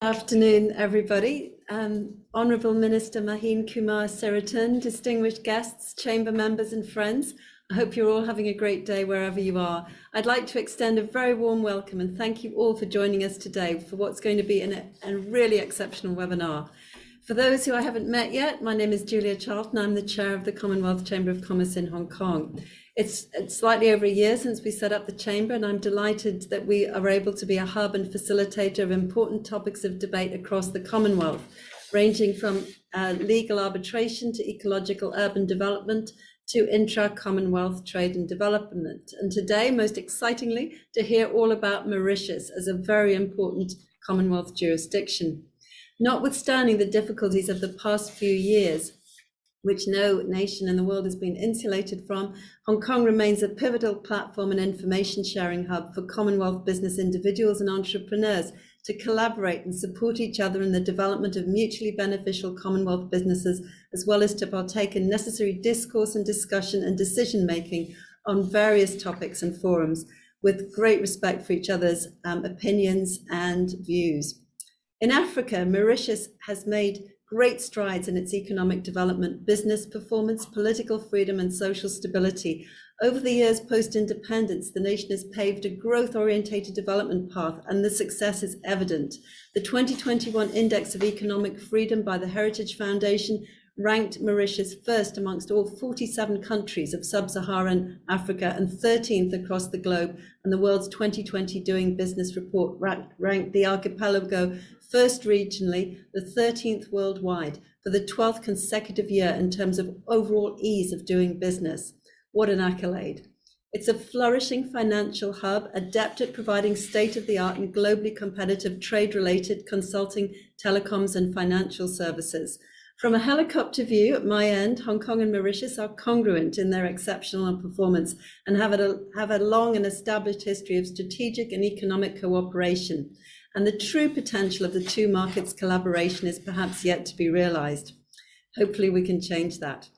Afternoon, everybody. Um, Honourable Minister Mahen Kumar Seeruttun, distinguished guests, chamber members and friends, I hope you're all having a great day wherever you are. I'd like to extend a very warm welcome and thank you all for joining us today for what's going to be an, a really exceptional webinar. For those who I haven't met yet, my name is Julia Charlton. I'm the chair of the Commonwealth Chamber of Commerce in Hong Kong. It's, it's, slightly over a year since we set up the chamber, and I'm delighted that we are able to be a hub and facilitator of important topics of debate across the Commonwealth, ranging from uh, legal arbitration to ecological urban development to intra Commonwealth trade and development. And today, most excitingly, to hear all about Mauritius as a very important Commonwealth jurisdiction. Notwithstanding the difficulties of the past few years, which no nation in the world has been insulated from, Hong Kong remains a pivotal platform and information sharing hub for Commonwealth business individuals and entrepreneurs to collaborate and support each other in the development of mutually beneficial Commonwealth businesses, as well as to partake in necessary discourse and discussion and decision making on various topics and forums with great respect for each other's um, opinions and views. In Africa, Mauritius has made great strides in its economic development, business performance, political freedom, and social stability. Over the years post independence, the nation has paved a growth orientated development path, and the success is evident. The 2021 Index of Economic Freedom by the Heritage Foundation ranked Mauritius first amongst all 47 countries of sub Saharan Africa and 13th across the globe. And the world's 2020 Doing Business report ranked the archipelago first regionally, the 13th worldwide for the 12th consecutive year in terms of overall ease of doing business. What an accolade. It's a flourishing financial hub, adept at providing state of the art and globally competitive trade related consulting, telecoms, and financial services. From a helicopter view at my end, Hong Kong and Mauritius are congruent in their exceptional performance and have a, have a long and established history of strategic and economic cooperation and the true potential of the two markets' collaboration is perhaps yet to be realized. Hopefully, we can change that.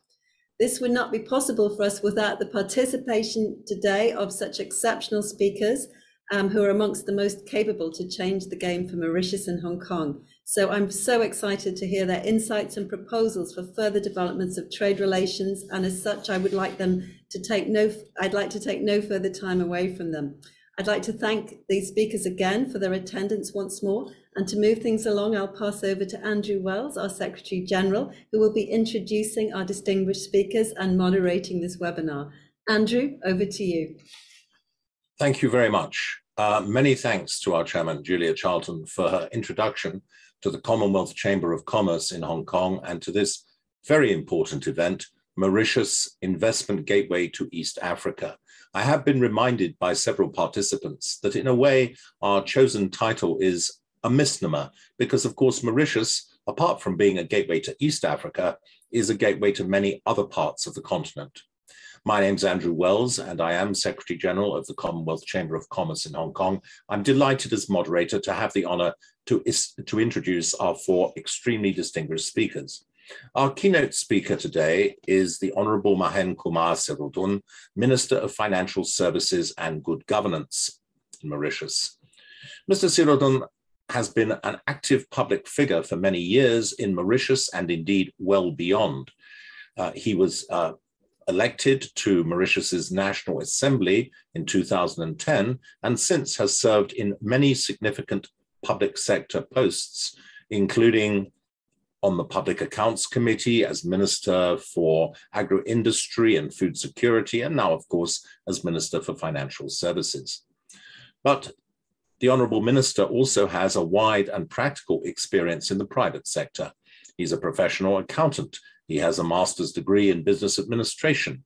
This would not be possible for us without the participation today of such exceptional speakers um, who are amongst the most capable to change the game for Mauritius and Hong Kong. So I'm so excited to hear their insights and proposals for further developments of trade relations. And as such, I would like them to take no, I'd like to take no further time away from them. I'd like to thank these speakers again for their attendance once more. And to move things along, I'll pass over to Andrew Wells, our Secretary General, who will be introducing our distinguished speakers and moderating this webinar. Andrew, over to you. Thank you very much. Uh, many thanks to our chairman, Julia Charlton, for her introduction to the Commonwealth Chamber of Commerce in Hong Kong and to this very important event, Mauritius Investment Gateway to East Africa, I have been reminded by several participants that in a way our chosen title is a misnomer because of course Mauritius, apart from being a gateway to East Africa, is a gateway to many other parts of the continent. My name's Andrew Wells, and I am Secretary General of the Commonwealth Chamber of Commerce in Hong Kong. I'm delighted as moderator to have the honor to, to introduce our four extremely distinguished speakers. Our keynote speaker today is the Honorable Mahen Kumar Seeruttun, Minister of Financial Services and Good Governance in Mauritius. Mr. Seeruttun has been an active public figure for many years in Mauritius and indeed well beyond. Uh, he was uh, elected to Mauritius's National Assembly in 2010 and since has served in many significant public sector posts, including on the Public Accounts Committee as Minister for Agro-Industry and Food Security, and now, of course, as Minister for Financial Services. But the Honourable Minister also has a wide and practical experience in the private sector. He's a professional accountant. He has a master's degree in business administration,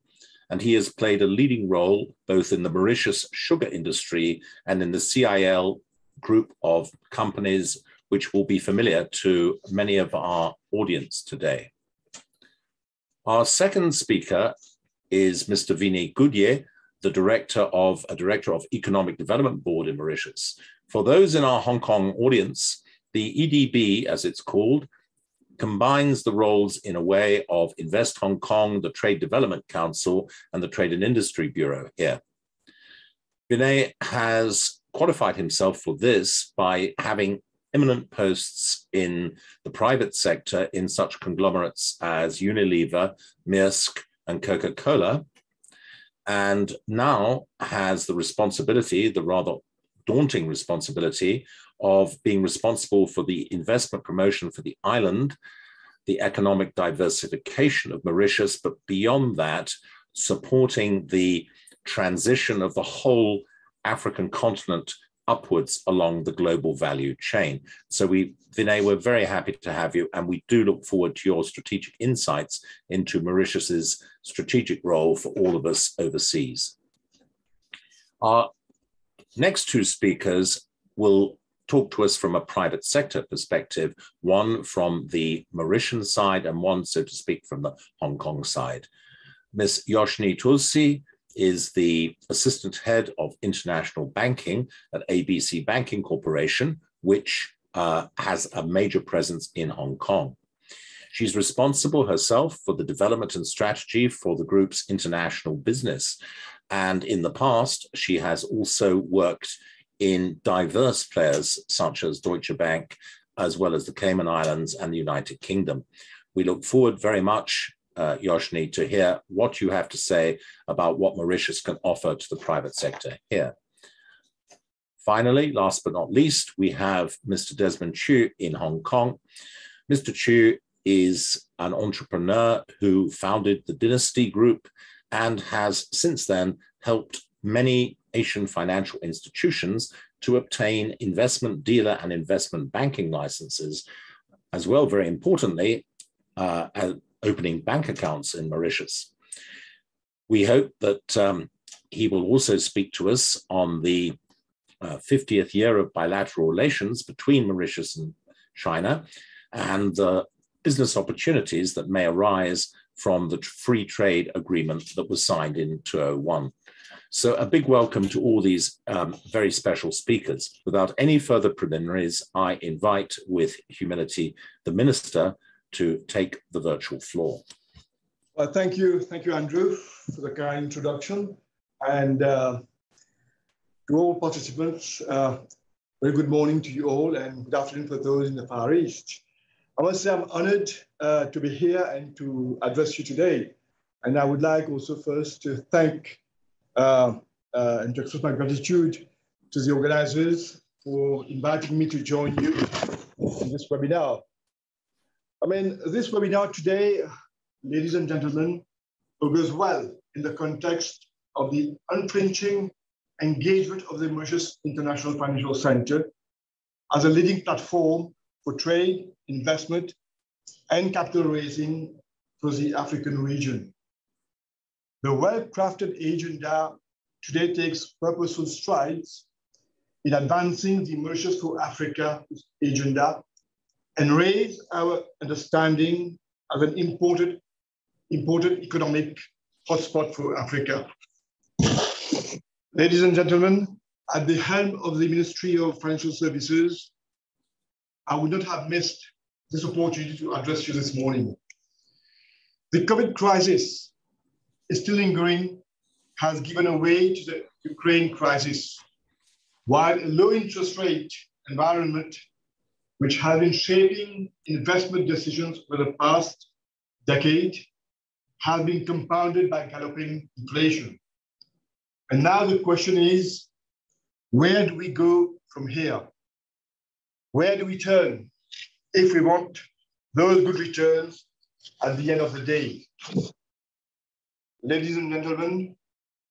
and he has played a leading role both in the Mauritius sugar industry and in the CIL group of companies which will be familiar to many of our audience today. Our second speaker is Mr. Vinay Guddye, the director of a director of Economic Development Board in Mauritius. For those in our Hong Kong audience, the EDB, as it's called, combines the roles in a way of Invest Hong Kong, the Trade Development Council, and the Trade and Industry Bureau here. Vinay has qualified himself for this by having eminent posts in the private sector in such conglomerates as Unilever, Maersk, and Coca Cola, and now has the responsibility, the rather daunting responsibility, of being responsible for the investment promotion for the island, the economic diversification of Mauritius, but beyond that, supporting the transition of the whole African continent upwards along the global value chain. So we, Vinay, we're very happy to have you, and we do look forward to your strategic insights into Mauritius's strategic role for all of us overseas. Our next two speakers will talk to us from a private sector perspective, one from the Mauritian side and one, so to speak, from the Hong Kong side. Ms. Yoshni Tulsi is the assistant head of international banking at ABC Banking Corporation, which uh, has a major presence in Hong Kong. She's responsible herself for the development and strategy for the group's international business. And in the past, she has also worked in diverse players such as Deutsche Bank, as well as the Cayman Islands and the United Kingdom. We look forward very much uh, Yoshni, to hear what you have to say about what Mauritius can offer to the private sector here. Finally, last but not least, we have Mr. Desmond Chu in Hong Kong. Mr. Chu is an entrepreneur who founded the Dynasty Group and has since then helped many Asian financial institutions to obtain investment dealer and investment banking licenses, as well, very importantly, uh, opening bank accounts in Mauritius. We hope that um, he will also speak to us on the uh, 50th year of bilateral relations between Mauritius and China and the business opportunities that may arise from the free trade agreement that was signed in 2001. So a big welcome to all these um, very special speakers. Without any further preliminaries, I invite with humility the Minister to take the virtual floor. Well, thank you. Thank you, Andrew, for the kind introduction. And uh, to all participants, uh, very good morning to you all and good afternoon for those in the Far East. I must say I'm honored uh, to be here and to address you today. And I would like also first to thank uh, uh, and to express my gratitude to the organizers for inviting me to join you in this webinar. I mean, this webinar today, ladies and gentlemen, goes well in the context of the unflinching engagement of the Mauritius International Financial Center as a leading platform for trade, investment, and capital raising for the African region. The well-crafted agenda today takes purposeful strides in advancing the Mauritius for Africa agenda and raise our understanding of an important, important economic hotspot for Africa. Ladies and gentlemen, at the helm of the Ministry of Financial Services, I would not have missed this opportunity to address you this morning. The COVID crisis still lingering, has given way to the Ukraine crisis, while a low interest rate environment which has been shaping investment decisions for the past decade, has been compounded by galloping inflation. And now the question is, where do we go from here? Where do we turn if we want those good returns at the end of the day? Ladies and gentlemen,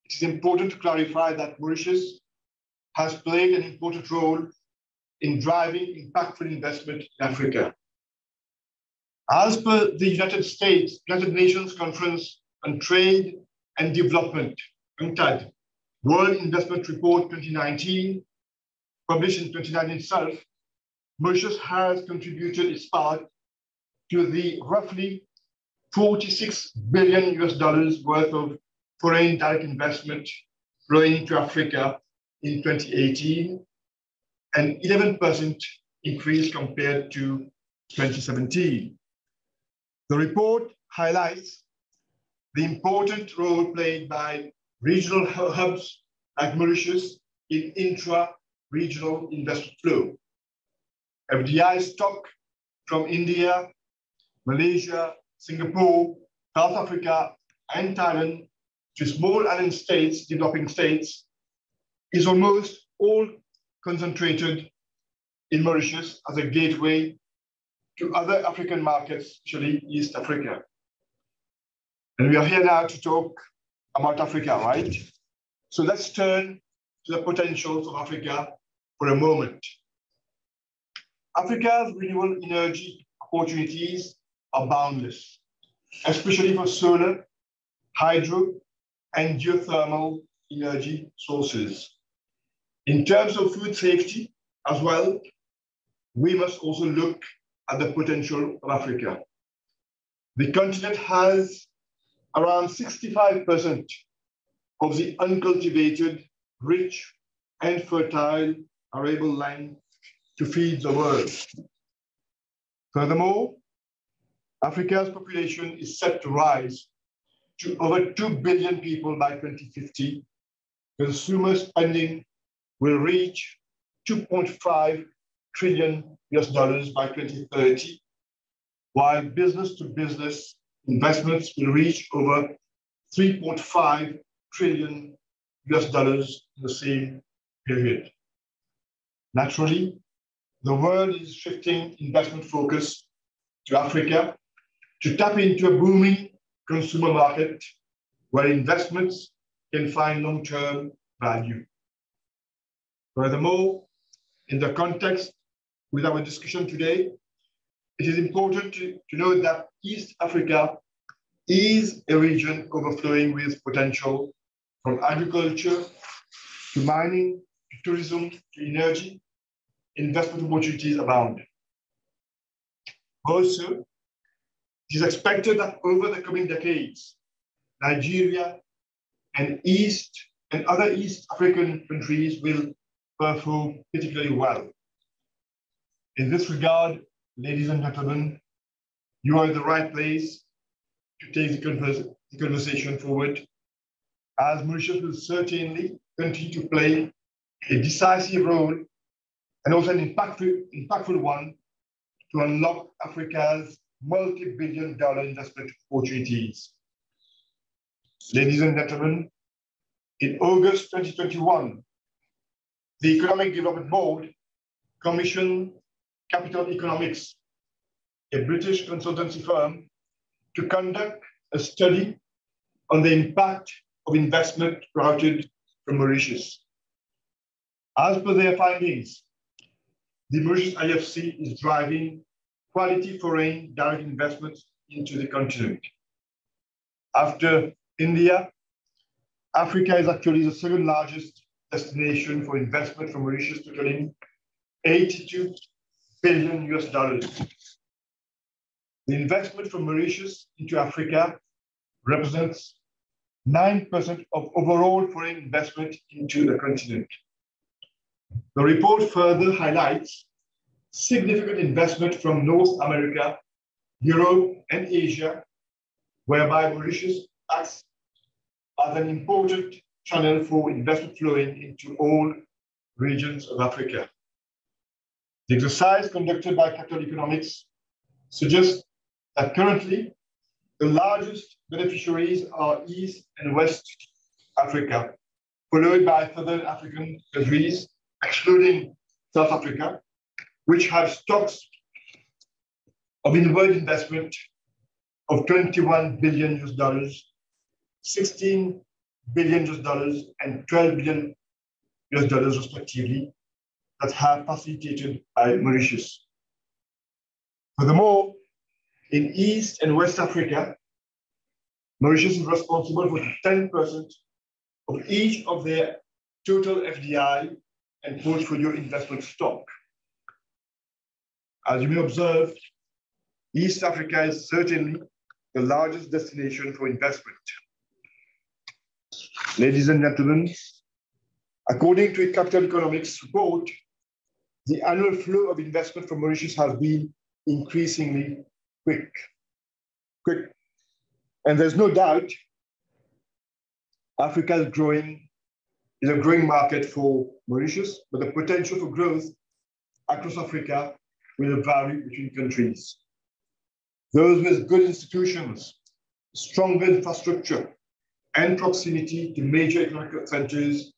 it is important to clarify that Mauritius has played an important role in driving impactful investment in Africa. As per the United States, United Nations Conference on Trade and Development, UNCTAD, World Investment Report 2019, published in 2019 itself, Mauritius has contributed its part to the roughly 46 billion US dollars worth of foreign direct investment flowing to Africa in 2018 an 11% increase compared to 2017. The report highlights the important role played by regional hubs like Mauritius in intra-regional investment flow. FDI stock from India, Malaysia, Singapore, South Africa, and Thailand to small island states, developing states, is almost all concentrated in Mauritius as a gateway to other African markets, especially East Africa. And we are here now to talk about Africa, right? So let's turn to the potentials of Africa for a moment. Africa's renewable energy opportunities are boundless, especially for solar, hydro, and geothermal energy sources. In terms of food safety as well, we must also look at the potential of Africa. The continent has around 65% of the uncultivated, rich, and fertile arable land to feed the world. Furthermore, Africa's population is set to rise to over 2 billion people by 2050. Consumer spending will reach 2.5 trillion US dollars by 2030, while business to business investments will reach over 3.5 trillion US dollars in the same period. Naturally, the world is shifting investment focus to Africa to tap into a booming consumer market where investments can find long-term value. Furthermore, in the context with our discussion today, it is important to, to note that East Africa is a region overflowing with potential from agriculture to mining, to tourism, to energy, investment opportunities abound. Also, it is expected that over the coming decades, Nigeria and East and other East African countries will perform particularly well. In this regard, ladies and gentlemen, you are in the right place to take the, the conversation forward, as Mauritius will certainly continue to play a decisive role and also an impactful, impactful one to unlock Africa's multi-billion dollar investment opportunities. Ladies and gentlemen, in August 2021, the Economic Development Board commissioned Capital Economics, a British consultancy firm, to conduct a study on the impact of investment routed from Mauritius. As per their findings, the Mauritius IFC is driving quality foreign direct investments into the continent. After India, Africa is actually the second largest destination for investment from Mauritius, to totaling 82 billion US dollars. The investment from Mauritius into Africa represents 9% of overall foreign investment into the continent. The report further highlights significant investment from North America, Europe, and Asia, whereby Mauritius acts as an important channel for investment flowing into all regions of Africa. The exercise conducted by Capital Economics suggests that currently the largest beneficiaries are East and West Africa, followed by Southern African countries, excluding South Africa, which have stocks of inward investment of 21 billion US dollars, 16 billion US dollars, and 12 billion US dollars respectively, that have facilitated by Mauritius. Furthermore, in East and West Africa, Mauritius is responsible for 10% of each of their total FDI and portfolio investment stock. As you may observe, East Africa is certainly the largest destination for investment. Ladies and gentlemen, according to a capital economics report, the annual flow of investment from Mauritius has been increasingly quick. Quick. And there's no doubt Africa is growing, is a growing market for Mauritius, but the potential for growth across Africa will vary between countries. Those with good institutions, stronger infrastructure, and proximity to major economic centers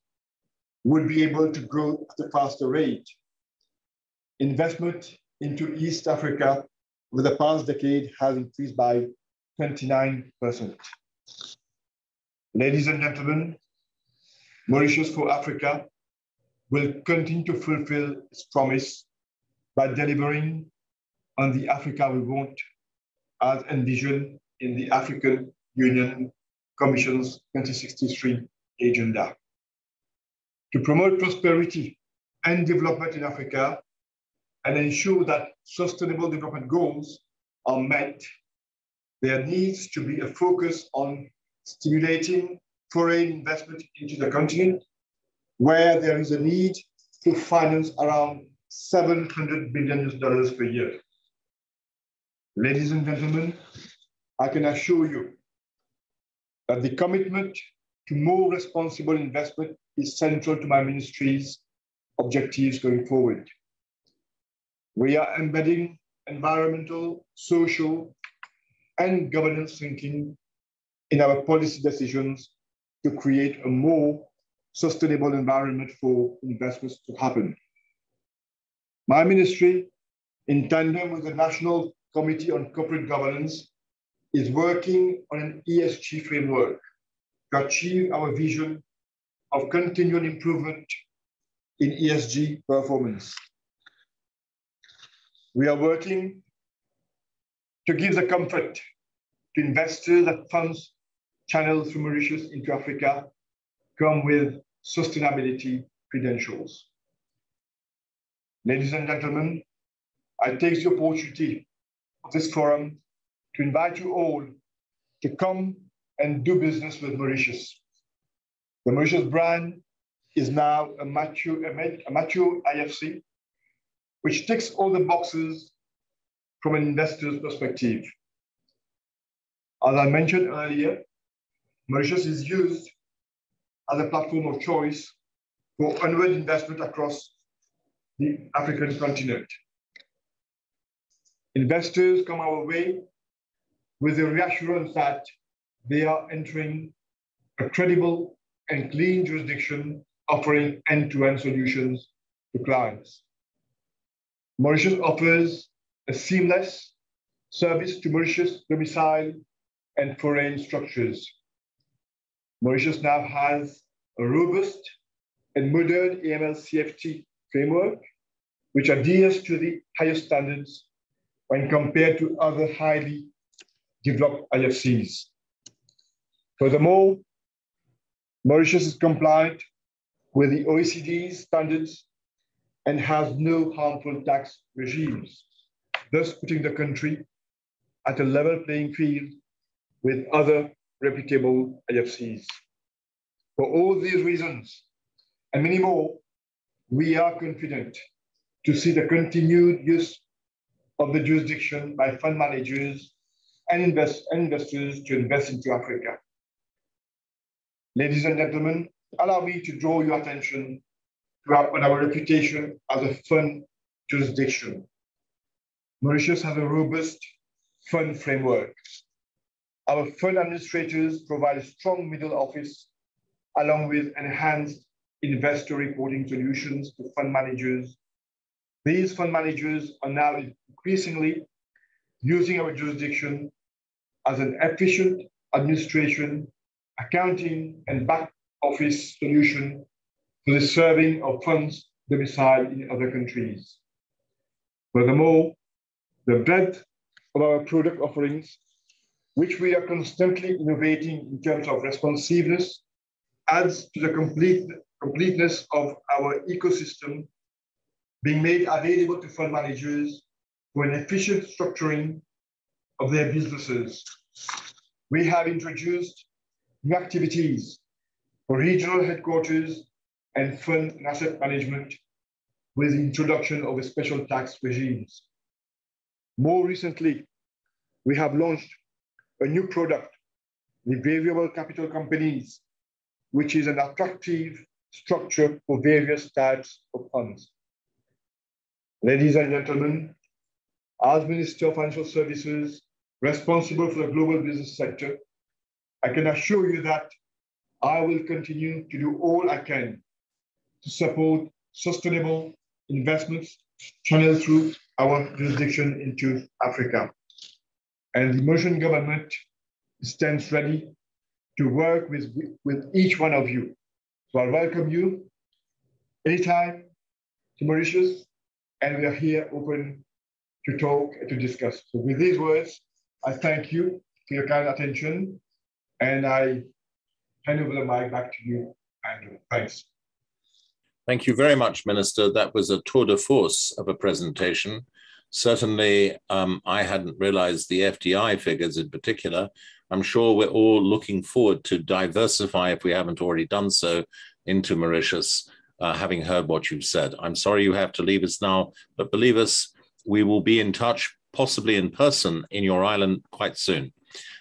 would be able to grow at a faster rate. Investment into East Africa over the past decade has increased by 29%. Ladies and gentlemen, Mauritius for Africa will continue to fulfill its promise by delivering on the Africa we want as envisioned in the African Union Commission's 2063 agenda. To promote prosperity and development in Africa and ensure that sustainable development goals are met, there needs to be a focus on stimulating foreign investment into the continent, where there is a need to finance around 700 billion dollars per year. Ladies and gentlemen, I can assure you that the commitment to more responsible investment is central to my ministry's objectives going forward. We are embedding environmental, social, and governance thinking in our policy decisions to create a more sustainable environment for investments to happen. My ministry, in tandem with the National Committee on Corporate Governance, is working on an ESG framework to achieve our vision of continual improvement in ESG performance. We are working to give the comfort to investors that funds channeled through Mauritius into Africa come with sustainability credentials. Ladies and gentlemen, I take the opportunity of this forum to invite you all to come and do business with Mauritius. The Mauritius brand is now a mature, a mature IFC, which ticks all the boxes from an investor's perspective. As I mentioned earlier, Mauritius is used as a platform of choice for onward investment across the African continent. Investors come our way with the reassurance that they are entering a credible and clean jurisdiction offering end-to-end solutions to clients. Mauritius offers a seamless service to Mauritius domicile and foreign structures. Mauritius now has a robust and modern AML CFT framework, which adheres to the highest standards when compared to other highly developed IFCs. Furthermore, Mauritius is compliant with the OECD standards and has no harmful tax regimes, thus putting the country at a level playing field with other reputable IFCs. For all these reasons and many more, we are confident to see the continued use of the jurisdiction by fund managers and invest, investors to invest into Africa. Ladies and gentlemen, allow me to draw your attention to our, on our reputation as a fund jurisdiction. Mauritius has a robust fund framework. Our fund administrators provide a strong middle office along with enhanced investor reporting solutions to fund managers. These fund managers are now increasingly using our jurisdiction as an efficient administration, accounting, and back office solution for the serving of funds domiciled in other countries. Furthermore, the breadth of our product offerings, which we are constantly innovating in terms of responsiveness, adds to the complete, completeness of our ecosystem being made available to fund managers for an efficient structuring of their businesses. We have introduced new activities for regional headquarters and fund and asset management with the introduction of special tax regimes. More recently, we have launched a new product, the variable capital companies, which is an attractive structure for various types of funds. Ladies and gentlemen, as Minister of Financial Services responsible for the global business sector, I can assure you that I will continue to do all I can to support sustainable investments channeled through our jurisdiction into Africa. And the Mauritian government stands ready to work with, with each one of you. So I welcome you anytime to Mauritius, and we are here open to talk and to discuss. So with these words, I thank you for your kind attention, and I hand over the mic back to you, Andrew. Thanks. Thank you very much, Minister. That was a tour de force of a presentation. Certainly, um, I hadn't realized the FDI figures in particular. I'm sure we're all looking forward to diversify, if we haven't already done so, into Mauritius, uh, having heard what you've said. I'm sorry you have to leave us now, but believe us, we will be in touch, possibly in person, in your island quite soon.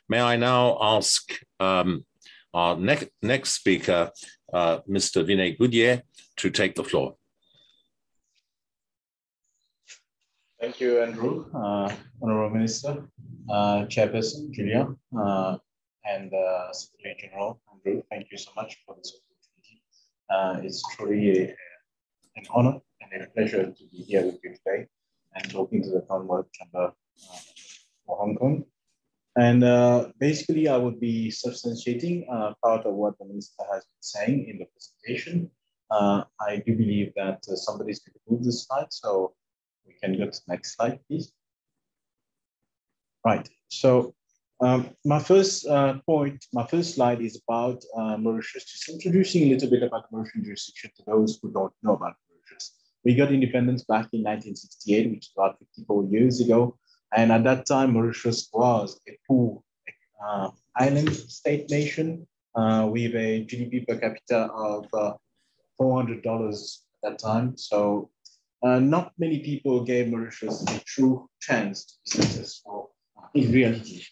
May I now ask um, our next, next speaker, uh, Mr. Vinay Guddye, to take the floor. Thank you, Andrew, uh, Honorable Minister, uh, Chairperson Julia, uh, and uh, Secretary General Andrew. Thank you so much for this opportunity. Uh, it's truly a, an honor and a pleasure to be here with you today and talking to the Commonwealth Chamber uh, for Hong Kong. And uh, basically, I would be substantiating uh, part of what the minister has been saying in the presentation. Uh, I do believe that somebody's going to move this slide, so we can go to next slide, please. Right, so um, my first uh, point, my first slide is about uh, Mauritius, just introducing a little bit about Mauritian jurisdiction to those who don't know about Mauritius. We got independence back in 1968, which is about 54 years ago. And at that time, Mauritius was a poor uh, island state nation uh, with a GDP per capita of uh, $400 at that time. So uh, not many people gave Mauritius a true chance to be successful in reality.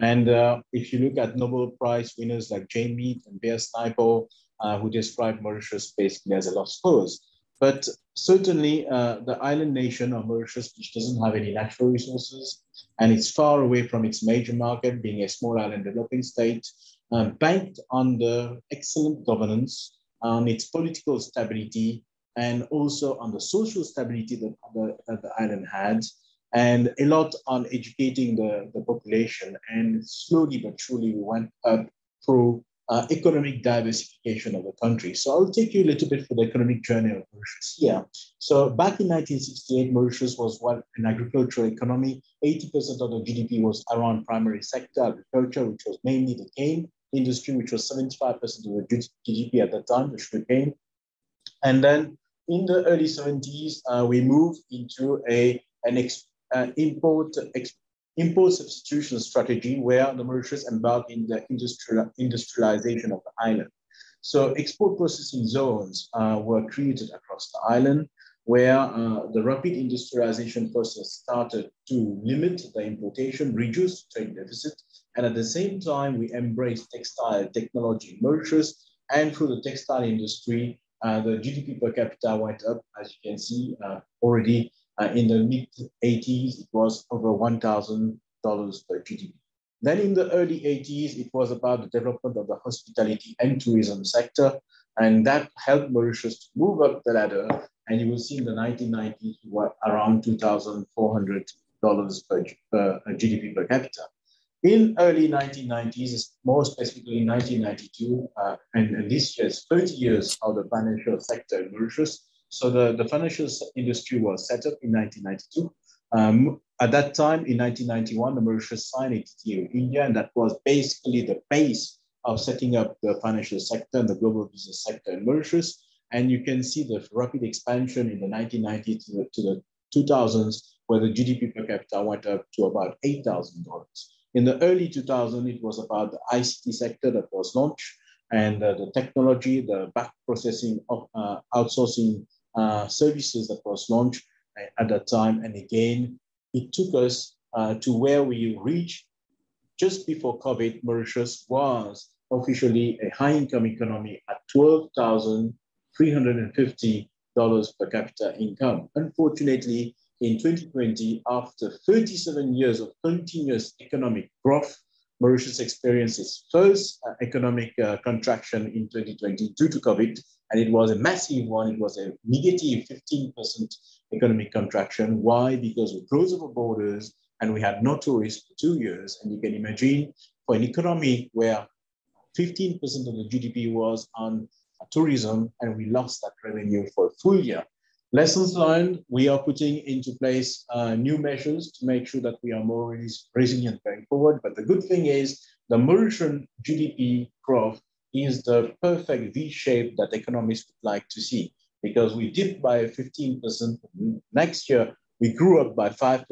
And uh, if you look at Nobel Prize winners like James Meade and V.S. Naipaul, uh, who described Mauritius basically as a lost cause, but certainly uh, the island nation of Mauritius, which doesn't have any natural resources, and it's far away from its major market, being a small island developing state, uh, banked on the excellent governance, on its political stability, and also on the social stability that the, that the island had, and a lot on educating the, the population. And slowly but surely we went up through uh, economic diversification of the country. So I'll take you a little bit for the economic journey of Mauritius here. So back in 1968, Mauritius was what an agricultural economy. 80% of the GDP was around primary sector agriculture, which was mainly the cane industry, which was 75% of the GDP at the time, the sugarcane. And then in the early 70s, uh, we moved into a an ex, uh, import ex, import substitution strategy where the Mauritius embarked in the industrial, industrialization of the island. So export processing zones uh, were created across the island where uh, the rapid industrialization process started to limit the importation, reduce trade deficit, and at the same time, we embraced textile technology in Mauritius, and through the textile industry, uh, the GDP per capita went up, as you can see uh, already uh, in the mid 80s, it was over $1,000 per GDP. Then in the early 80s, it was about the development of the hospitality and tourism sector, and that helped Mauritius to move up the ladder. And you will see in the 1990s, were around $2,400 per, per GDP per capita. In early 1990s, more specifically in 1992, uh, and, and, this is 30 years of the financial sector Mauritius. So the, the financial industry was set up in 1992. Um, at that time, in 1991, the Mauritius signed a India, and that was basically the base of setting up the financial sector and the global business sector in Mauritius. And you can see the rapid expansion in the 1990s to the, to the 2000s, where the GDP per capita went up to about $8,000. In the early 2000s, it was about the ICT sector that was launched and uh, the technology, the back processing of uh, outsourcing uh, services that was launched at that time. And again, it took us uh, to where we reached just before COVID. Mauritius was officially a high income economy at $12,350 per capita income. Unfortunately, in 2020, after 37 years of continuous economic growth, Mauritius experienced its first uh, economic uh, contraction in 2020 due to COVID, and it was a massive one. It was a negative 15% economic contraction. Why? Because we closed our borders and we had no tourists for two years. And you can imagine for an economy where 15% of the GDP was on tourism and we lost that revenue for a full year. Lessons learned, we are putting into place uh, new measures to make sure that we are more res resilient going forward. But the good thing is the Mauritian GDP growth is the perfect V shape that economists would like to see because we dipped by 15%. Next year, we grew up by 5%.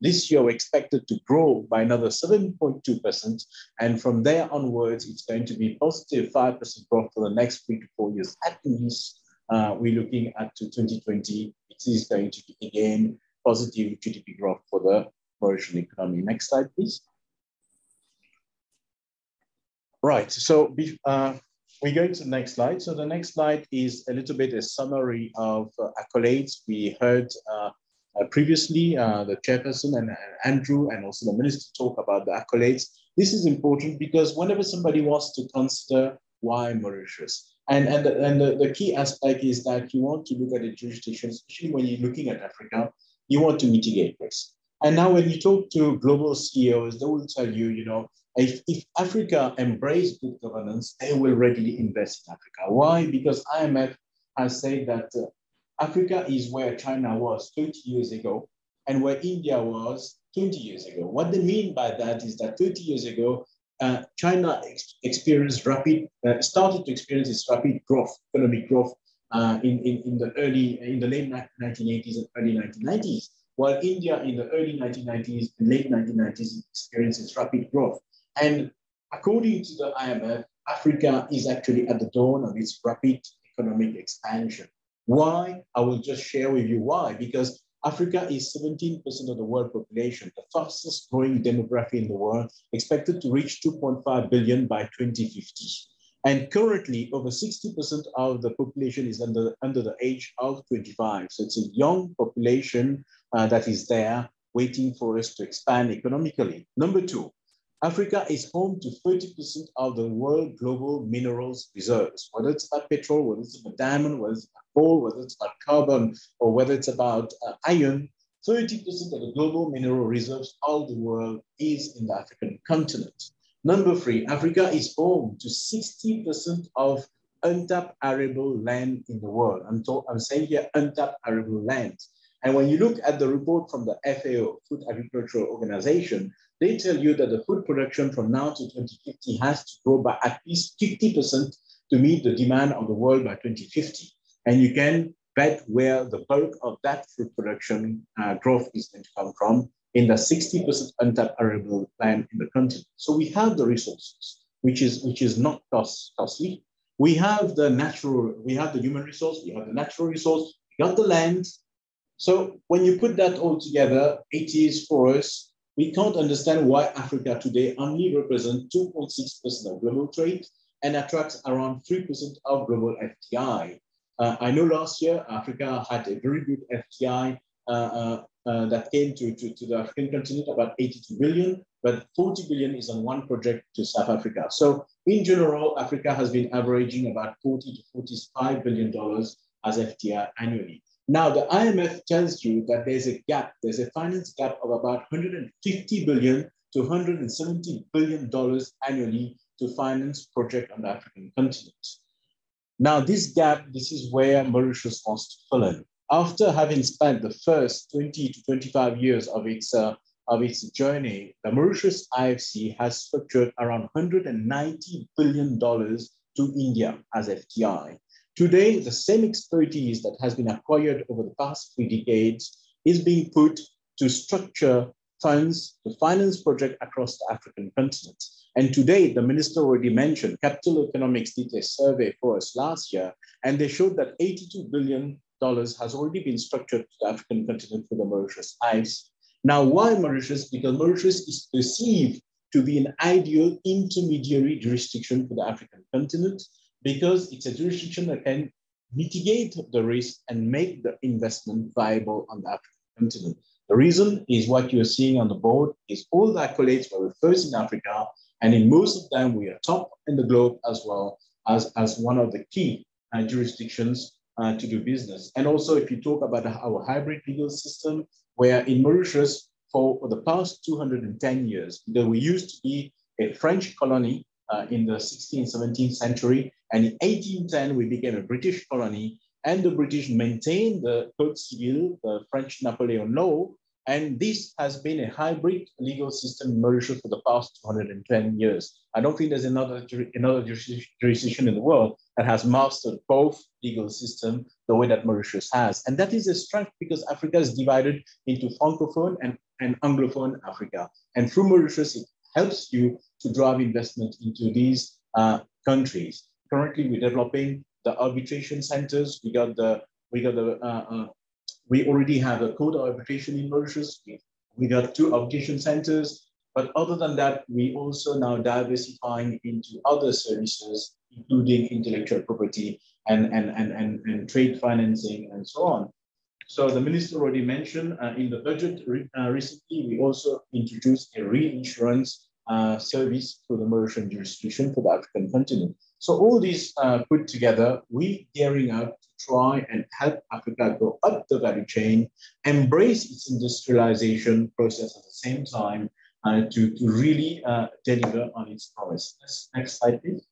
This year, we're expected to grow by another 7.2%. And from there onwards, it's going to be positive 5% growth for the next three to four years at least. Uh, we're looking at to 2020, it is going to be again positive GDP growth for the Mauritian economy. Next slide, please. Right, so uh, we go to the next slide. So the next slide is a little bit a summary of uh, accolades. We heard uh, uh, previously uh, the chairperson and Andrew and also the minister talk about the accolades. This is important because whenever somebody wants to consider why Mauritius, and, and, the, and the, the key aspect is that you want to look at the jurisdiction, especially when you're looking at Africa, you want to mitigate risk. And now when you talk to global CEOs, they will tell you, you know, if, if Africa embrace good governance, they will readily invest in Africa. Why? Because IMF has said that uh, Africa is where China was 30 years ago and where India was 20 years ago. What they mean by that is that 30 years ago, uh, China ex experienced rapid, uh, started to experience its rapid growth, economic growth uh, in, in, in the early, in the late 1980s and early 1990s, while India in the early 1990s and late 1990s experienced its rapid growth. And according to the IMF, Africa is actually at the dawn of its rapid economic expansion. Why? I will just share with you why. Because Africa is 17% of the world population, the fastest growing demography in the world, expected to reach 2.5 billion by 2050. And currently, over 60% of the population is under, under the age of 25. So it's a young population uh, that is there waiting for us to expand economically. Number two, Africa is home to 30% of the world global minerals reserves, whether it's about petrol, whether it's about diamond, whether it's about coal, whether it's about carbon, or whether it's about uh, iron. 30% of the global mineral reserves of the world is in the African continent. Number three, Africa is home to 60% of untapped arable land in the world. I'm, I'm saying here untapped arable land. And when you look at the report from the FAO, Food Agricultural Organization, they tell you that the food production from now to 2050 has to grow by at least 50% to meet the demand of the world by 2050. And you can bet where the bulk of that food production uh, growth is going to come from in the 60% untapped arable land in the continent. So we have the resources, which is, which is not cost, costly. We have the natural, we have the human resource, we have the natural resource, we got the land, so when you put that all together, it is for us, we can't understand why Africa today only represents 2.6% of global trade and attracts around 3% of global FDI. Uh, I know last year Africa had a very good FDI uh, uh, uh, that came to, to, to, the African continent, about 82 billion, but 40 billion is on one project to South Africa. So in general, Africa has been averaging about 40 to 45 billion dollars as FDI annually. Now, the IMF tells you that there's a gap, there's a finance gap of about 150 billion to 170 billion dollars annually to finance project on the African continent. Now, this gap, this is where Mauritius wants to fill in. After having spent the first 20 to 25 years of its, uh, of its journey, the Mauritius IFC has structured around $190 billion to India as FDI. Today, the same expertise that has been acquired over the past three decades is being put to structure funds to finance projects across the African continent. And today, the minister already mentioned, Capital Economics did a survey for us last year, and they showed that $82 billion has already been structured to the African continent for the Mauritius IFC. Now, why Mauritius? Because Mauritius is perceived to be an ideal intermediary jurisdiction for the African continent because it's a jurisdiction that can mitigate the risk and make the investment viable on the African continent. The reason is what you're seeing on the board is all the accolades were first in Africa, and in most of them, we are top in the globe as well as, as one of the key uh, jurisdictions uh, to do business. And also, if you talk about our hybrid legal system, where in Mauritius, for, the past 210 years, because we used to be a French colony uh, in the 16th, 17th century, and in 1810, we became a British colony, and the British maintained the Code Civil, the French Napoleon law, and this has been a hybrid legal system in Mauritius for the past 210 years. I don't think there's another, another jurisdiction in the world that has mastered both legal system the way that Mauritius has. And that is a strength because Africa is divided into Francophone and, and Anglophone Africa. And through Mauritius, it helps you to drive investment into these uh, countries. Currently, we're developing the arbitration centers. We got the we got the uh, uh, we already have a code of arbitration in Mauritius. We got two arbitration centers. But other than that, we also now diversifying into other services, including intellectual property and, and, and, and, and trade financing and so on. So the minister already mentioned uh, in the budget uh, recently, we also introduced a reinsurance uh, service for the Mauritian jurisdiction for the African continent. So all these uh, put together, we gearing up to try and help Africa go up the value chain, embrace its industrialization process at the same time uh, to, to really uh, deliver on its promise. Next, next slide, please.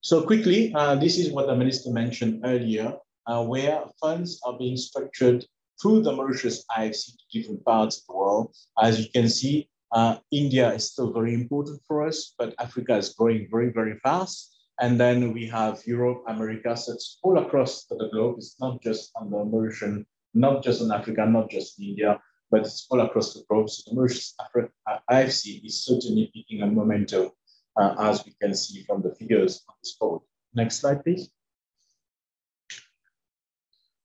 So quickly, uh, this is what the minister mentioned earlier, uh, where funds are being structured through the Mauritius IFC to different parts of the world. As you can see, uh, India is still very important for us, but Africa is growing very, very fast. And then we have Europe, America, so it's all across the globe. It's not just on the Mauritian, not just in Africa, not just in India, but it's all across the globe. So the Mauritius Africa, IFC is certainly picking a momentum, uh, as we can see from the figures on this board. Next slide, please.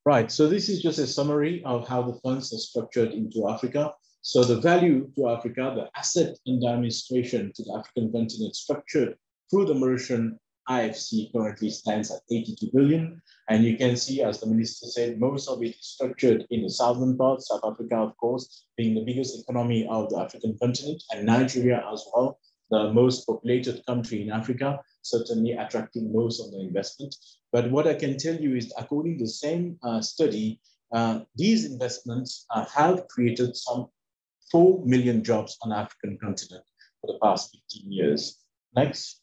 Right, so this is just a summary of how the funds are structured into Africa. So the value to Africa, the asset under administration to the African continent structured through the Mauritian IFC currently stands at 82 billion. And you can see, as the minister said, most of it is structured in the southern part, South Africa, of course, being the biggest economy of the African continent, and Nigeria as well, the most populated country in Africa, certainly attracting most of the investment. But what I can tell you is, according to the same uh, study, uh, these investments uh, have created some 4 million jobs on the African continent for the past 15 years. Next.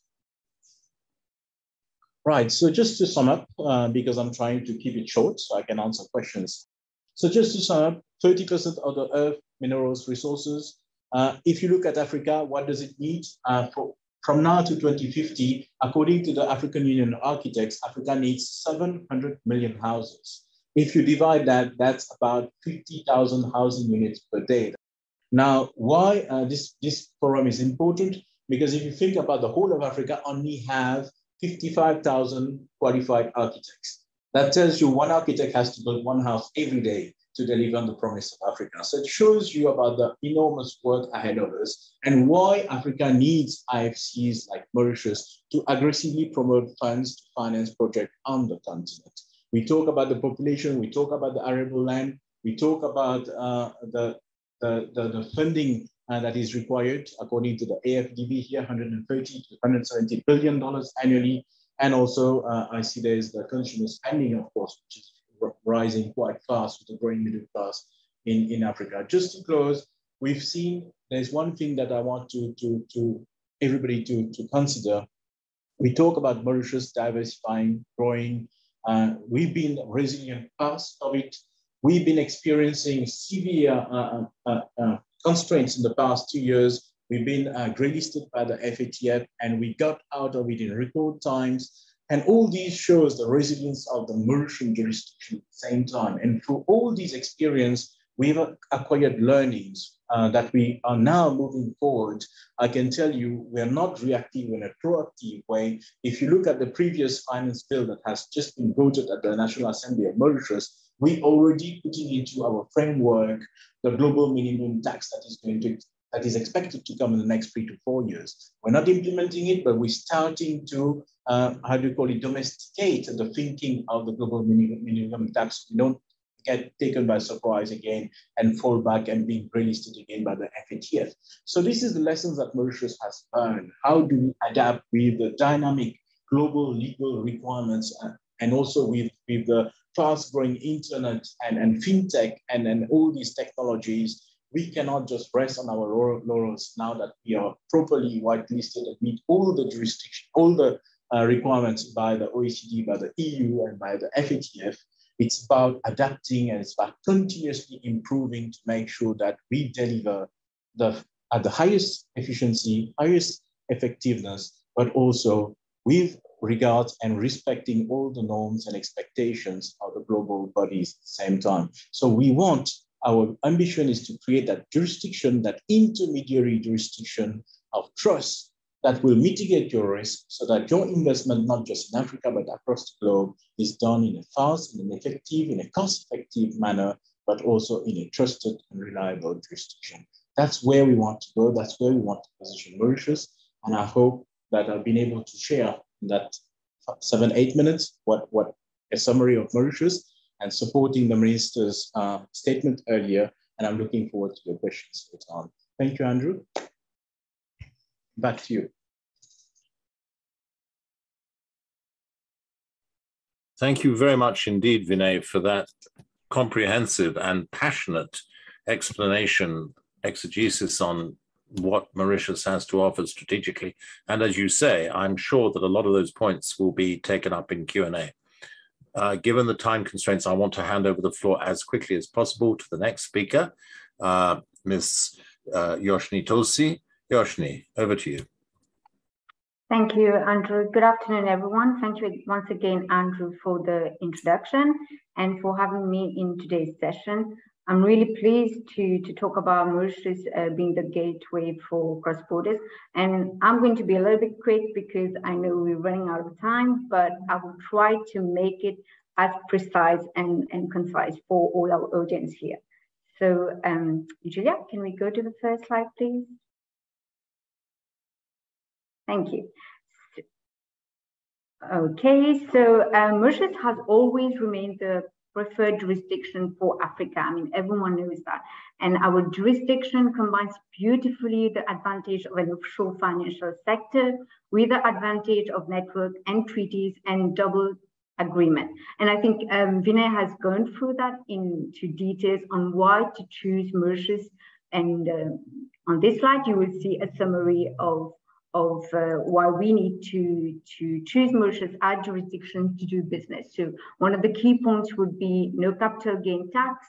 Right, so just to sum up, uh, because I'm trying to keep it short so I can answer questions. So just to sum up, 30% of the earth minerals resources. Uh, if you look at Africa, what does it need? Uh, for, from now to 2050, according to the African Union architects, Africa needs 700 million houses. If you divide that, that's about 50,000 housing units per day. Now, why uh, this, this forum is important? Because if you think about the whole of Africa, only have 55,000 qualified architects. That tells you one architect has to build one house every day to deliver on the promise of Africa. So it shows you about the enormous work ahead of us and why Africa needs IFCs like Mauritius to aggressively promote funds to finance projects on the continent. We talk about the population, we talk about the arable land, we talk about uh, the the, the, the funding uh, that is required according to the AFDB here, 130 to 170 billion dollars annually. And also, uh, I see there's the consumer spending, of course, which is rising quite fast with the growing middle class in, in Africa. Just to close, we've seen there's one thing that I want to, to, to everybody to, to consider. We talk about Mauritius diversifying, growing. Uh, we've been resilient past of it We've been experiencing severe uh, uh, uh, constraints in the past two years. We've been uh, listed by the FATF and we got out of it in record times. And all these shows the resilience of the Mauritian jurisdiction at the same time. And through all these experience, we've acquired learnings uh, that we are now moving forward. I can tell you we are not reactive in a proactive way. If you look at the previous finance bill that has just been voted at the National Assembly of Mauritius, we already putting into our framework the global minimum tax that is going to that is expected to come in the next three to four years. We're not implementing it, but we're starting to, uh, how do you call it, domesticate the thinking of the global minimum, minimum tax. We don't get taken by surprise again and fall back and be relisted again by the FATF. So this is the lessons that Mauritius has learned. How do we adapt with the dynamic global legal requirements uh, and also with, with the fast growing internet and, and fintech and, and all these technologies we cannot just rest on our laurels now that we are properly whitelisted and meet all the jurisdiction, all the uh, requirements by the OECD, by the EU, and by the FATF. It's about adapting and it's about continuously improving to make sure that we deliver the at the highest efficiency, highest effectiveness, but also with regards and respecting all the norms and expectations of the global bodies at the same time. So we want our ambition is to create that jurisdiction, that intermediary jurisdiction of trust that will mitigate your risk so that your investment, not just in Africa, but across the globe, is done in a fast, in an effective, in a cost-effective manner, but also in a trusted and reliable jurisdiction. That's where we want to go. That's where we want to position Mauritius. And I hope that I've been able to share that seven, eight minutes what, what a summary of Mauritius and supporting the minister's uh, statement earlier. And I'm looking forward to your questions later on. Thank you, Andrew. Back to you. Thank you very much indeed, Vinay, for that comprehensive and passionate explanation, exegesis on what Mauritius has to offer strategically. And as you say, I'm sure that a lot of those points will be taken up in Q&A. Uh, given the time constraints, I want to hand over the floor as quickly as possible to the next speaker, uh, Ms. Uh, Yoshni Tosi. Yoshni, over to you. Thank you, Andrew. Good afternoon, everyone. Thank you once again, Andrew, for the introduction and for having me in today's session. I'm really pleased to, to talk about Mauritius uh, being the gateway for cross borders. And I'm going to be a little bit quick because I know we're running out of time, but I will try to make it as precise and, and concise for all our audience here. So um, Julia, can we go to the first slide, please? Thank you. Okay, so um, Mauritius has always remained the preferred jurisdiction for Africa. I mean, everyone knows that. And our jurisdiction combines beautifully the advantage of an offshore financial sector with the advantage of network and treaties and double agreement. And I think um, Vinay has gone through that into details on why to choose Mauritius. And uh, on this slide, you will see a summary of of uh, why we need to, to choose Mauritius as jurisdiction to do business. So one of the key points would be no capital gain tax,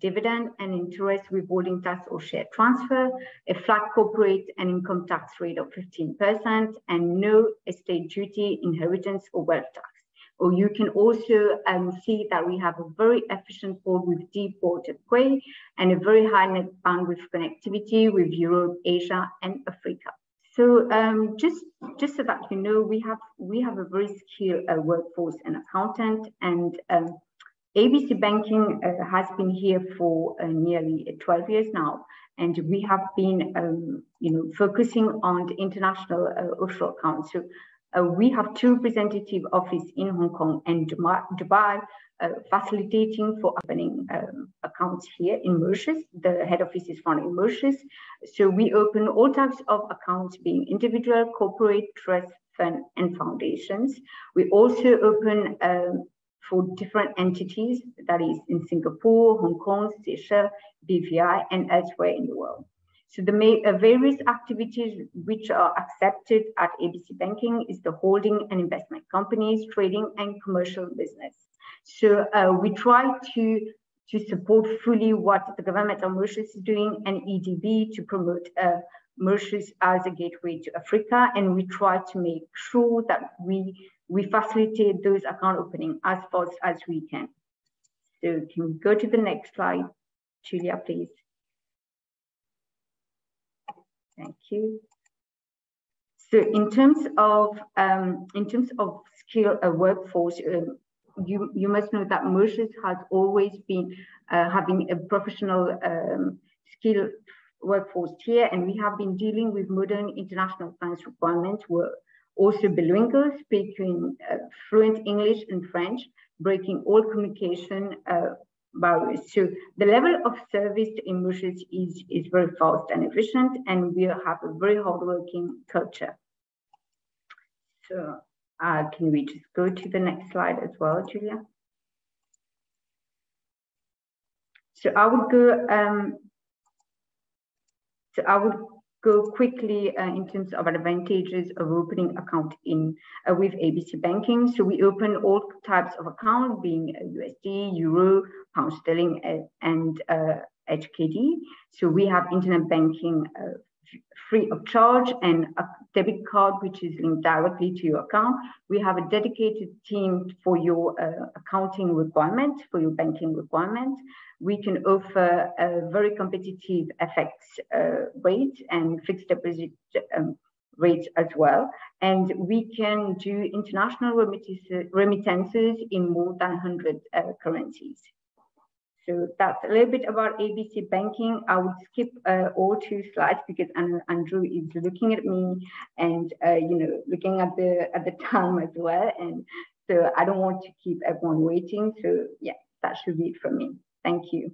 dividend and interest withholding tax or share transfer, a flat corporate and income tax rate of 15%, and no estate duty, inheritance or wealth tax. Or you can also um, see that we have a very efficient port with deep water quay and a very high net bandwidth connectivity with Europe, Asia, and Africa. So um, just just so that you know, we have we have a very skilled uh, workforce and accountant, and um, ABC Banking uh, has been here for uh, nearly 12 years now, and we have been um, you know focusing on the international uh, offshore accounts. So uh, we have two representative offices in Hong Kong and Dubai, uh, facilitating for opening um, accounts here in Mauritius. The head office is found in Mauritius. So we open all types of accounts being individual, corporate, trust, fund, and foundations. We also open um, for different entities, that is in Singapore, Hong Kong, Seychelles, BVI, and elsewhere in the world. So the uh, various activities which are accepted at ABC Banking is the holding and investment companies, trading and commercial business. So uh, we try to to support fully what the government of Mauritius is doing and EDB to promote uh, Mauritius as a gateway to Africa. And we try to make sure that we, we facilitate those account opening as fast as we can. So can we go to the next slide, Julia, please? Thank you. So in terms of um, in terms of skill uh, workforce, um, you, you must know that Mauritius has always been uh, having a professional um, skill workforce here, and we have been dealing with modern international finance requirements. We're also bilingual, speaking uh, fluent English and French, breaking all communication uh, barriers. So the level of service in Mauritius is, is very fast and efficient, and we have a very hardworking culture. So uh, can we just go to the next slide as well, Julia? So I would go, um, so I would go quickly uh, in terms of advantages of opening account in uh, with ABC Banking. So we open all types of account, being USD, Euro, Pound Sterling, and HKD. Uh, so we have internet banking uh, free of charge and a debit card which is linked directly to your account. We have a dedicated team for your uh, accounting requirement, for your banking requirement. We can offer a very competitive FX uh, rate and fixed deposit um, rates as well. And we can do international remittances in more than 100 uh, currencies. So that's a little bit about ABC banking. I would skip uh, all two slides because Andrew is looking at me and uh, you know looking at the at the time as well, and so I don't want to keep everyone waiting. So yeah, that should be it for me. Thank you.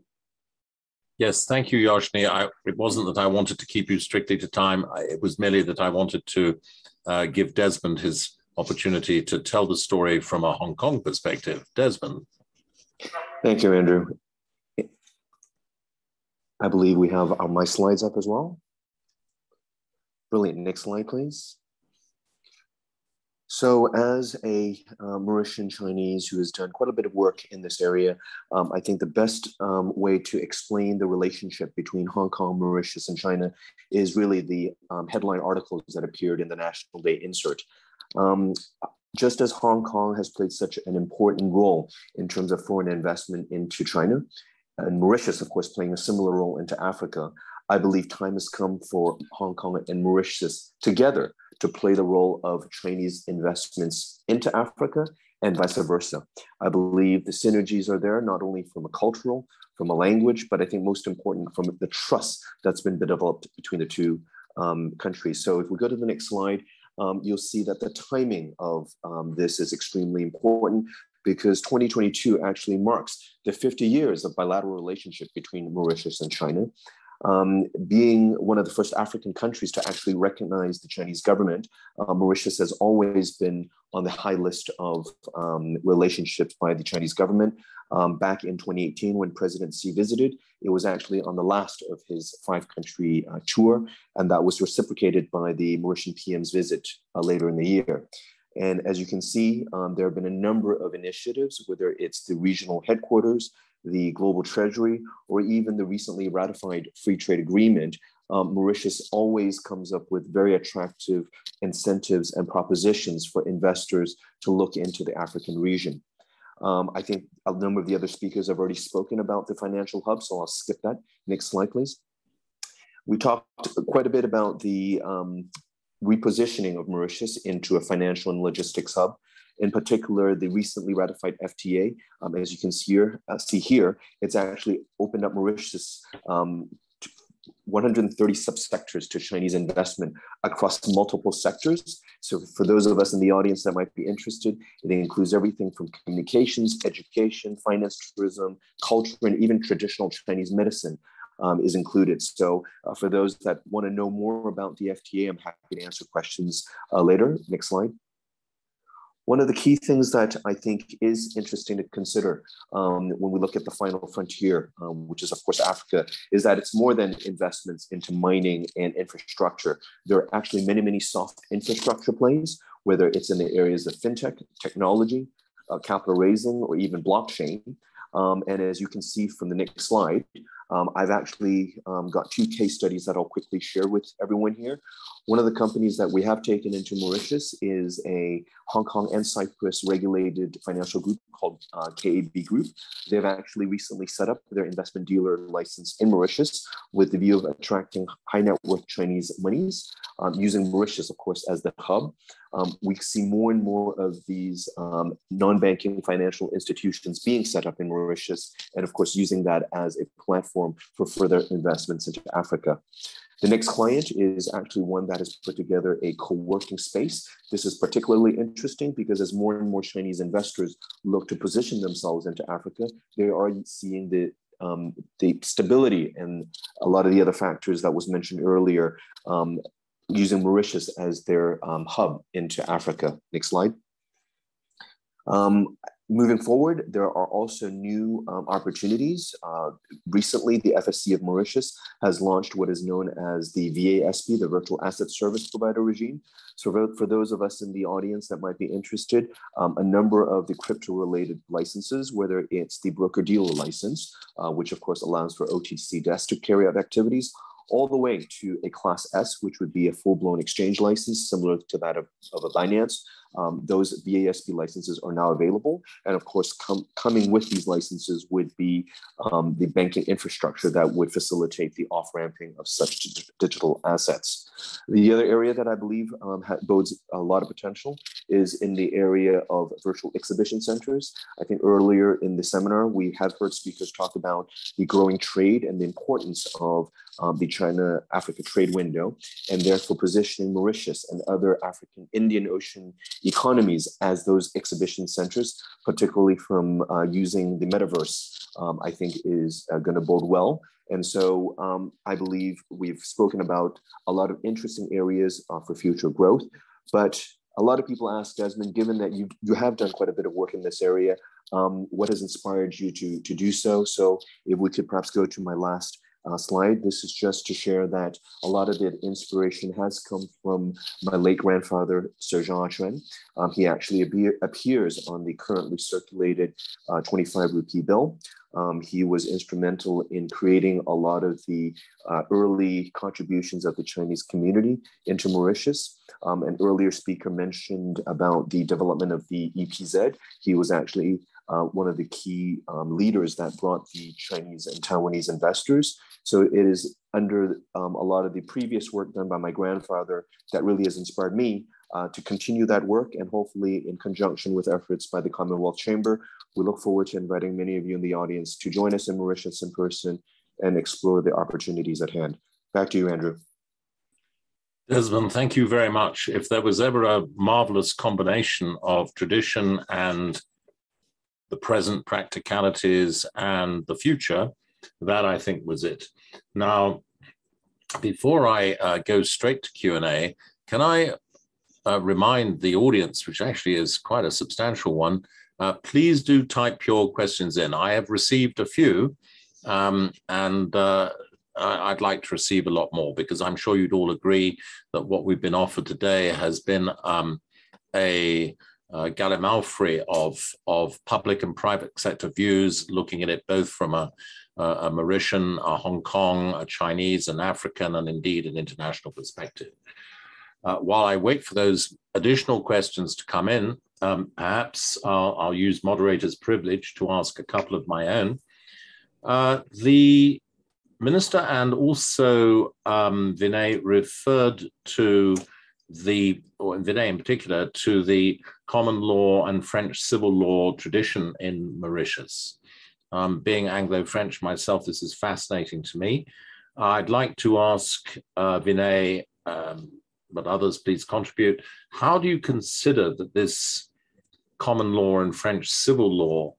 Yes, thank you, Yoshni. I, it wasn't that I wanted to keep you strictly to time. It was merely that I wanted to uh, give Desmond his opportunity to tell the story from a Hong Kong perspective. Desmond. Thank you, Andrew. I believe we have my slides up as well. Brilliant. Next slide, please. So as a uh, Mauritian Chinese who has done quite a bit of work in this area, um, I think the best um, way to explain the relationship between Hong Kong, Mauritius, and China is really the um, headline articles that appeared in the National Day insert. Um, just as Hong Kong has played such an important role in terms of foreign investment into China, and Mauritius, of course, playing a similar role into Africa, I believe time has come for Hong Kong and Mauritius together to play the role of Chinese investments into Africa and vice versa. I believe the synergies are there, not only from a cultural, from a language, but I think most important from the trust that's been developed between the two um, countries. So if we go to the next slide, um, you'll see that the timing of um, this is extremely important because 2022 actually marks the 50 years of bilateral relationship between Mauritius and China. Um, being one of the first African countries to actually recognize the Chinese government, uh, Mauritius has always been on the high list of um, relationships by the Chinese government. Um, back in 2018, when President Xi visited, it was actually on the last of his five country uh, tour, and that was reciprocated by the Mauritian PM's visit uh, later in the year. And as you can see, um, there have been a number of initiatives, whether it's the regional headquarters, the global treasury, or even the recently ratified free trade agreement. Um, Mauritius always comes up with very attractive incentives and propositions for investors to look into the African region. Um, I think a number of the other speakers have already spoken about the financial hub, so I'll skip that. Next slide, please. We talked quite a bit about the um, repositioning of Mauritius into a financial and logistics hub. In particular, the recently ratified FTA, um, as you can see here, uh, see here, it's actually opened up Mauritius um, 130 subsectors to Chinese investment across multiple sectors. So for those of us in the audience that might be interested, it includes everything from communications, education, finance, tourism, culture, and even traditional Chinese medicine um, is included. So uh, for those that want to know more about the FTA, I'm happy to answer questions uh, later. Next slide. One of the key things that I think is interesting to consider um, when we look at the final frontier, um, which is of course Africa, is that it's more than investments into mining and infrastructure. There are actually many, many soft infrastructure plays, whether it's in the areas of fintech, technology, uh, capital raising, or even blockchain. Um, and as you can see from the next slide, um, I've actually um, got two case studies that I'll quickly share with everyone here. One of the companies that we have taken into Mauritius is a Hong Kong and Cyprus regulated financial group called uh, KAB Group. They've actually recently set up their investment dealer license in Mauritius with the view of attracting high net worth Chinese monies, um, using Mauritius, of course, as the hub. Um, we see more and more of these um, non-banking financial institutions being set up in Mauritius, and of course, using that as a platform for further investments into Africa. The next client is actually one that has put together a co-working space. This is particularly interesting because as more and more Chinese investors look to position themselves into Africa, they are seeing the um, the stability and a lot of the other factors that was mentioned earlier, um, using Mauritius as their um, hub into Africa. Next slide. Moving forward, there are also new um, opportunities. Uh, recently, the FSC of Mauritius has launched what is known as the VASP, the Virtual Asset Service Provider Regime. So for, for those of us in the audience that might be interested, um, a number of the crypto-related licenses, whether it's the broker-dealer license, uh, which of course allows for OTC desks to carry out activities, all the way to a class S, which would be a full-blown exchange license similar to that of, of a Binance, um, those VASP licenses are now available. And of course, com coming with these licenses would be um, the banking infrastructure that would facilitate the off-ramping of such digital assets. The other area that I believe um, bodes a lot of potential is in the area of virtual exhibition centers. I think earlier in the seminar, we have heard speakers talk about the growing trade and the importance of um, the China-Africa trade window, and therefore positioning Mauritius and other African Indian Ocean economies as those exhibition centers, particularly from uh, using the metaverse, um, I think is uh, going to bode well. And so um, I believe we've spoken about a lot of interesting areas uh, for future growth. But a lot of people ask Desmond, given that you, you have done quite a bit of work in this area, um, what has inspired you to, to do so? So if we could perhaps go to my last uh, slide. This is just to share that a lot of the inspiration has come from my late grandfather, Sir Chuen. Um, he actually appear, appears on the currently circulated uh, 25 rupee bill. Um, he was instrumental in creating a lot of the uh, early contributions of the Chinese community into Mauritius. Um, an earlier speaker mentioned about the development of the EPZ. He was actually uh, one of the key um, leaders that brought the Chinese and Taiwanese investors. So it is under um, a lot of the previous work done by my grandfather that really has inspired me uh, to continue that work and hopefully in conjunction with efforts by the Commonwealth Chamber, we look forward to inviting many of you in the audience to join us in Mauritius in person and explore the opportunities at hand. Back to you, Andrew. Desmond, thank you very much. If there was ever a marvelous combination of tradition and the present practicalities and the future, that I think was it. Now, before I uh, go straight to Q&A, can I uh, remind the audience, which actually is quite a substantial one, uh, please do type your questions in. I have received a few, um, and uh, I'd like to receive a lot more because I'm sure you'd all agree that what we've been offered today has been um, a uh, gallimaufry of, of public and private sector views, looking at it both from a, a Mauritian, a Hong Kong, a Chinese, an African, and indeed an international perspective. Uh, while I wait for those additional questions to come in, um, perhaps I'll, I'll, use moderator's privilege to ask a couple of my own. Uh, the minister and also um, Vinay referred to the, or Vinay in particular, to the common law and French civil law tradition in Mauritius. Um, being Anglo-French myself, this is fascinating to me. I'd like to ask uh, Vinay, um, but others please contribute. How do you consider that this common law and French civil law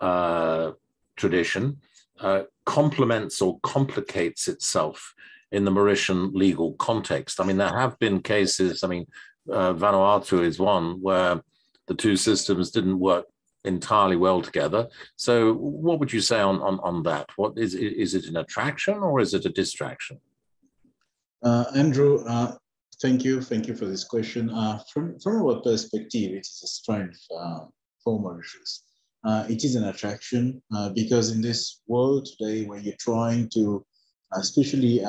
uh, tradition uh, complements or complicates itself in the Mauritian legal context. I mean, there have been cases, I mean, uh, Vanuatu is one where the two systems didn't work entirely well together. So what would you say on, on, on that? What is, is it an attraction or is it a distraction? Uh, Andrew, uh, thank you. Thank you for this question. Uh, from, from our perspective, it is a strength uh, for Mauritius. Uh, it is an attraction uh, because in this world today, when you're trying to, especially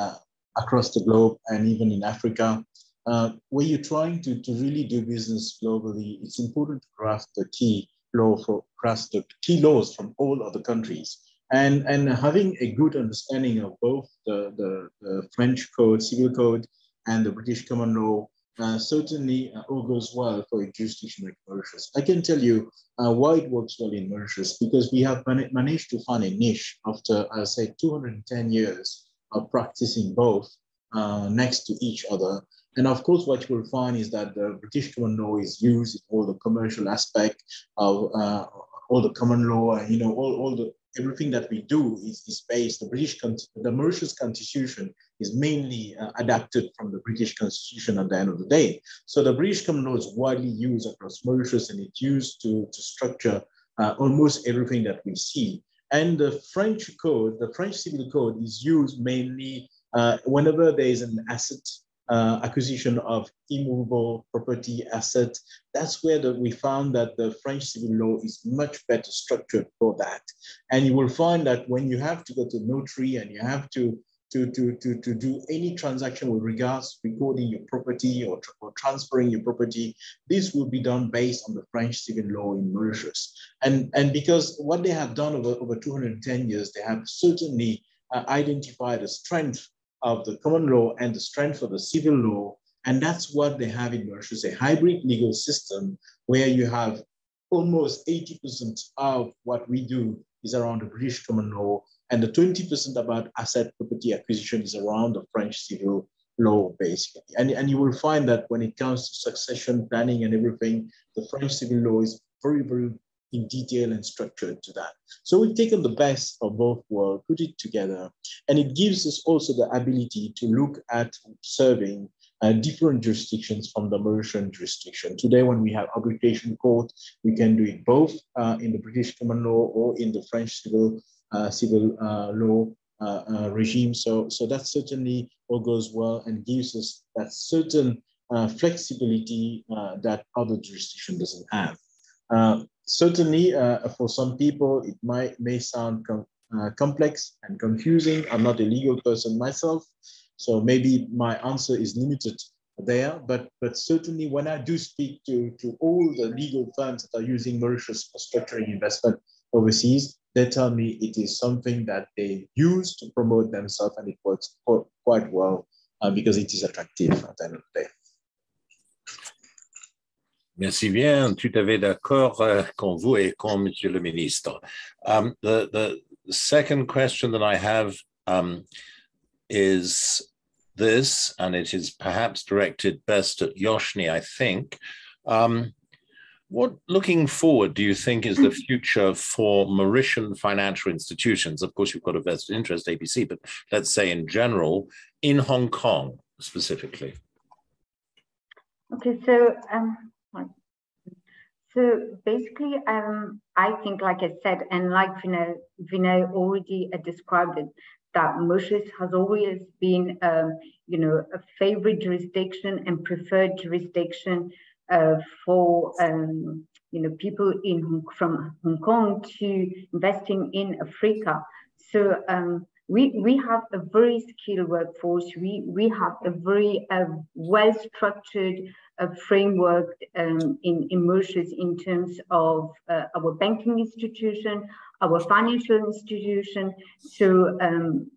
across the globe and even in Africa, uh, when you're trying to, to really do business globally, it's important to grasp the key law for grasp the key laws from all other countries. And, and having a good understanding of both the, the, the French code, civil code, and the British common law uh, certainly uh, all goes well for a jurisdiction like Mauritius. I can tell you uh, why it works well in Mauritius, because we have man managed to find a niche after, I'll say, 210 years of practicing both uh, next to each other. And of course, what you will find is that the British common law is used in all the commercial aspect of uh, all the common law, you know, all, all the everything that we do is, is based, the British, the Mauritius constitution is mainly uh, adapted from the British constitution at the end of the day. So the British common law is widely used across Mauritius and it's used to, to structure uh, almost everything that we see. And the French code, the French civil code is used mainly uh, whenever there is an asset uh, acquisition of immovable property asset. That's where the, we found that the French civil law is much better structured for that. And you will find that when you have to go to notary and you have to to, to, to, to do any transaction with regards recording your property or, or transferring your property, this will be done based on the French civil law in Mauritius. And, and because what they have done over, over 210 years, they have certainly uh, identified the strength of the common law and the strength of the civil law. And that's what they have in Mauritius, a hybrid legal system where you have almost 80% of what we do is around the British common law, and the 20% about asset property acquisition is around the French civil law, basically. And, and you will find that when it comes to succession planning and everything, the French civil law is very, very in detail and structured to that. So we've taken the best of both worlds, put it together, and it gives us also the ability to look at serving uh, different jurisdictions from the Mauritian jurisdiction. Today, when we have arbitration court, we can do it both uh, in the British common law or in the French civil civil uh, law uh, uh, regime. So, so that certainly all goes well and gives us that certain flexibility that other jurisdiction doesn't have. certainly, for some people, it might may sound com complex and confusing. I'm not a legal person myself, so maybe my answer is limited there, but, but certainly when I do speak to, to all the legal firms that are using Mauritius for structuring investment overseas, they tell me it is something that they use to promote themselves and it works quite well uh, because it is attractive at the end of the day. Merci bien, tout à fait d'accord uh, con vous et con Monsieur le Ministre. Um, the, the second question that I have um, is this, and it is perhaps directed best at Yoshni, I think. Um, what, looking forward, do you think is the future for Mauritian financial institutions? Of course, you've got a vested interest, ABC, but let's say in general, in Hong Kong specifically. Okay, so um, so basically, um, I think, like I said, and like Vinay, Vinay already uh, described it, that Mauritius has always been, um, you know, a favorite jurisdiction and preferred jurisdiction for um, you know people in from Hong Kong to investing in Africa. So um, we we have a very skilled workforce. We we have a very uh, well structured uh, framework um, in Mauritius in terms of uh, our banking institution, our financial institution. So um,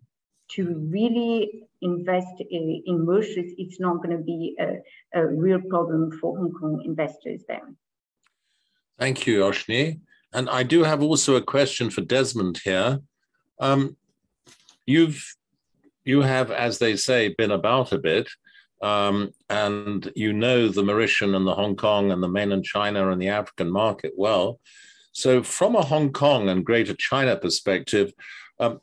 to really invest in, in Mauritius, it's not going to be a, a, real problem for Hong Kong investors there. Thank you, Yoshni. And I do have also a question for Desmond here. Um, you've you have, as they say, been about a bit, um, and you know the Mauritian and the Hong Kong and the mainland China and the African market well. So, from a Hong Kong and Greater China perspective, um,